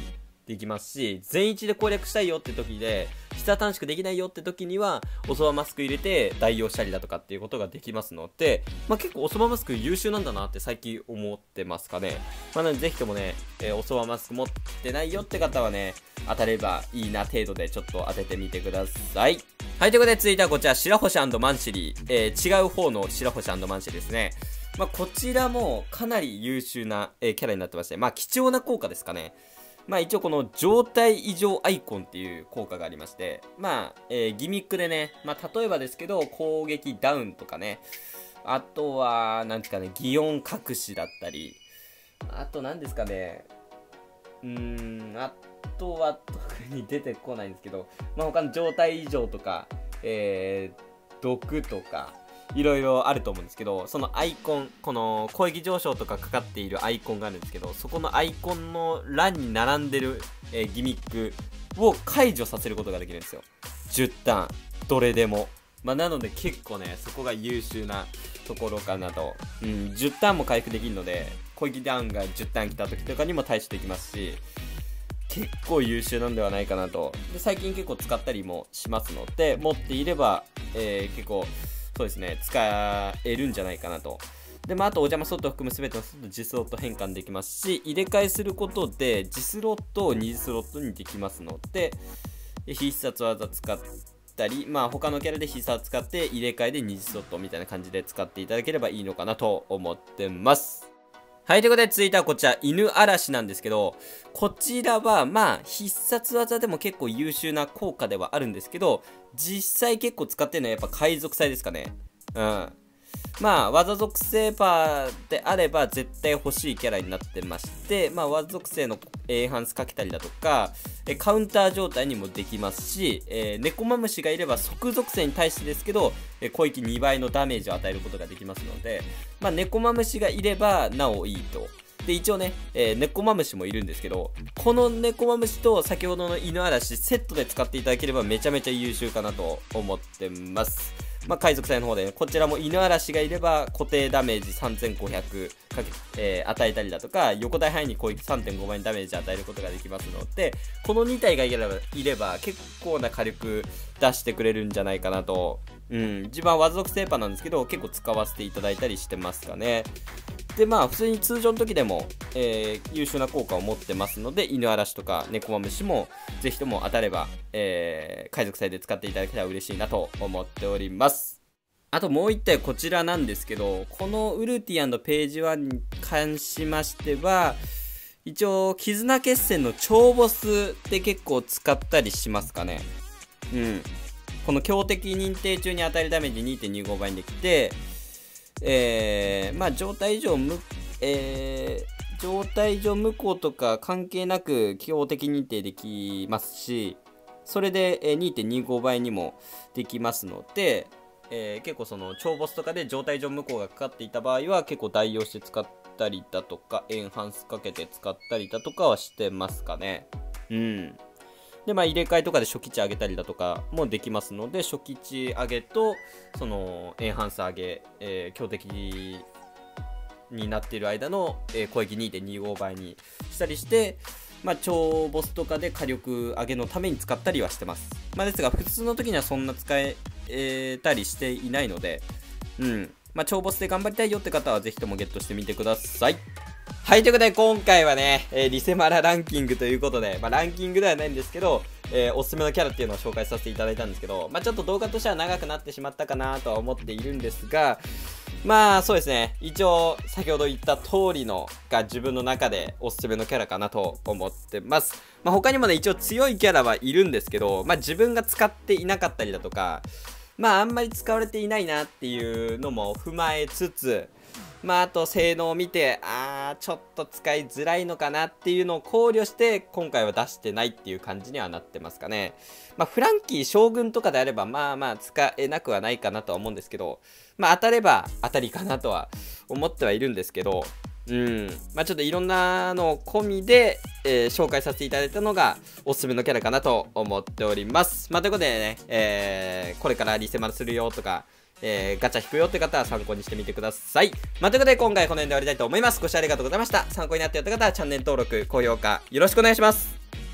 できますし、全一で攻略したいよって時で、下短縮できないよって時には、おそばマスク入れて代用したりだとかっていうことができますので、まあ、結構おそばマスク優秀なんだなって最近思ってますかね。まあ、なのでぜひともね、えー、おそばマスク持ってないよって方はね、当たればいいな程度でちょっと当ててみてください。はい、ということで続いてはこちら、白星マンシリー、えー、違う方の白星マンシリーですね。まあ、こちらもかなり優秀な、えー、キャラになってまして、まあ、貴重な効果ですかね。まあ一応この状態異常アイコンっていう効果がありまして、まあ、えー、ギミックでね、まあ例えばですけど、攻撃ダウンとかね、あとは、なんですかね、擬音隠しだったり、あと何ですかね、うーん、あとは特に出てこないんですけど、まあ他の状態異常とか、えー、毒とか、いろいろあると思うんですけど、そのアイコン、この攻撃上昇とかかかっているアイコンがあるんですけど、そこのアイコンの欄に並んでる、えー、ギミックを解除させることができるんですよ。10ターン、どれでも。まあ、なので結構ね、そこが優秀なところかなと。うん、10ターンも回復できるので、攻撃ダウンが10ターン来た時とかにも対処できますし、結構優秀なんではないかなと。で、最近結構使ったりもしますので、持っていれば、えー、結構、そうですね、使えるんじゃないかなと。で、まあ、あとお邪魔スロットを含む全てのスロット、実スロット変換できますし、入れ替えすることで、実スロットを2次スロットにできますので、必殺技使ったり、まあ、他のキャラで必殺使って入れ替えで2次スロットみたいな感じで使っていただければいいのかなと思ってます。はい、ということで続いてはこちら、犬嵐なんですけど、こちらはまあ必殺技でも結構優秀な効果ではあるんですけど、実際結構使ってるのはやっぱ海賊祭ですかね。うん。まあ、技属性パーであれば絶対欲しいキャラになってまして、まあ、技属性のエンハンスかけたりだとか、えカウンター状態にもできますし、えー、猫マムシがいれば即属性に対してですけど、え攻撃2倍のダメージを与えることができますので、まあ、猫マムシがいればなおいいと。で、一応ね、えー、猫マムシもいるんですけど、この猫マムシと先ほどの犬嵐セットで使っていただければめちゃめちゃ優秀かなと思ってます。まあ、海賊船の方で、ね、こちらも犬嵐がいれば固定ダメージ3500かけ、えー、与えたりだとか、横大範囲に攻撃3.5倍にダメージ与えることができますので、この2体がいればいれば結構な火力出してくれるんじゃないかなと。うん、自分は和族セーパーなんですけど、結構使わせていただいたりしてますかね。で、まあ、普通に通常の時でも、えー、優秀な効果を持ってますので、犬嵐とか猫マムシも、ぜひとも当たれば、えー、海賊祭で使っていただけたら嬉しいなと思っております。あともう一体こちらなんですけど、このウルティアのページ1に関しましては、一応、絆決戦の超ボスって結構使ったりしますかね。うん。この強敵認定中に与えるダメージ2.25倍にできて、えー、まあ、状態上無、えー、状態上無効とか関係なく強敵認定できますし、それで2.25倍にもできますので、えー、結構その超ボスとかで状態上無効がかかっていた場合は結構代用して使ったりだとかエンハンスかけて使ったりだとかはしてますかね。うん。でまあ入れ替えとかで初期値上げたりだとかもできますので初期値上げとそのエンハンス上げ、えー、強敵になっている間の、えー、攻撃2.25倍にしたりしてまあ、超ボスとかで火力上げのために使ったりはしてます。まあ、ですが、普通の時にはそんな使ええたりしていないので、うん。まあ、超ボスで頑張りたいよって方はぜひともゲットしてみてください。はい、ということで今回はね、えー、リセマラランキングということで、まあ、ランキングではないんですけど、えー、おすすめのキャラっていうのを紹介させていただいたんですけど、まあ、ちょっと動画としては長くなってしまったかなとは思っているんですが、まあそうですね、一応先ほど言った通りのが自分の中でおすすめのキャラかなと思ってます。まあ、他にもね、一応強いキャラはいるんですけど、まあ、自分が使っていなかったりだとか、まああんまり使われていないなっていうのも踏まえつつ、まああと性能を見て、あーちょっと使いづらいのかなっていうのを考慮して今回は出してないっていう感じにはなってますかね。まあフランキー将軍とかであればまあまあ使えなくはないかなとは思うんですけど、まあ当たれば当たりかなとは思ってはいるんですけど、うん。まあちょっといろんなの込みで、えー、紹介させていただいたのがおすすめのキャラかなと思っております。まあということでね、えー、これからリセマルするよとか、えー、ガチャ引くよって方は参考にしてみてください。まあということで今回この辺で終わりたいと思います。ご視聴ありがとうございました。参考になったよって方はチャンネル登録、高評価よろしくお願いします。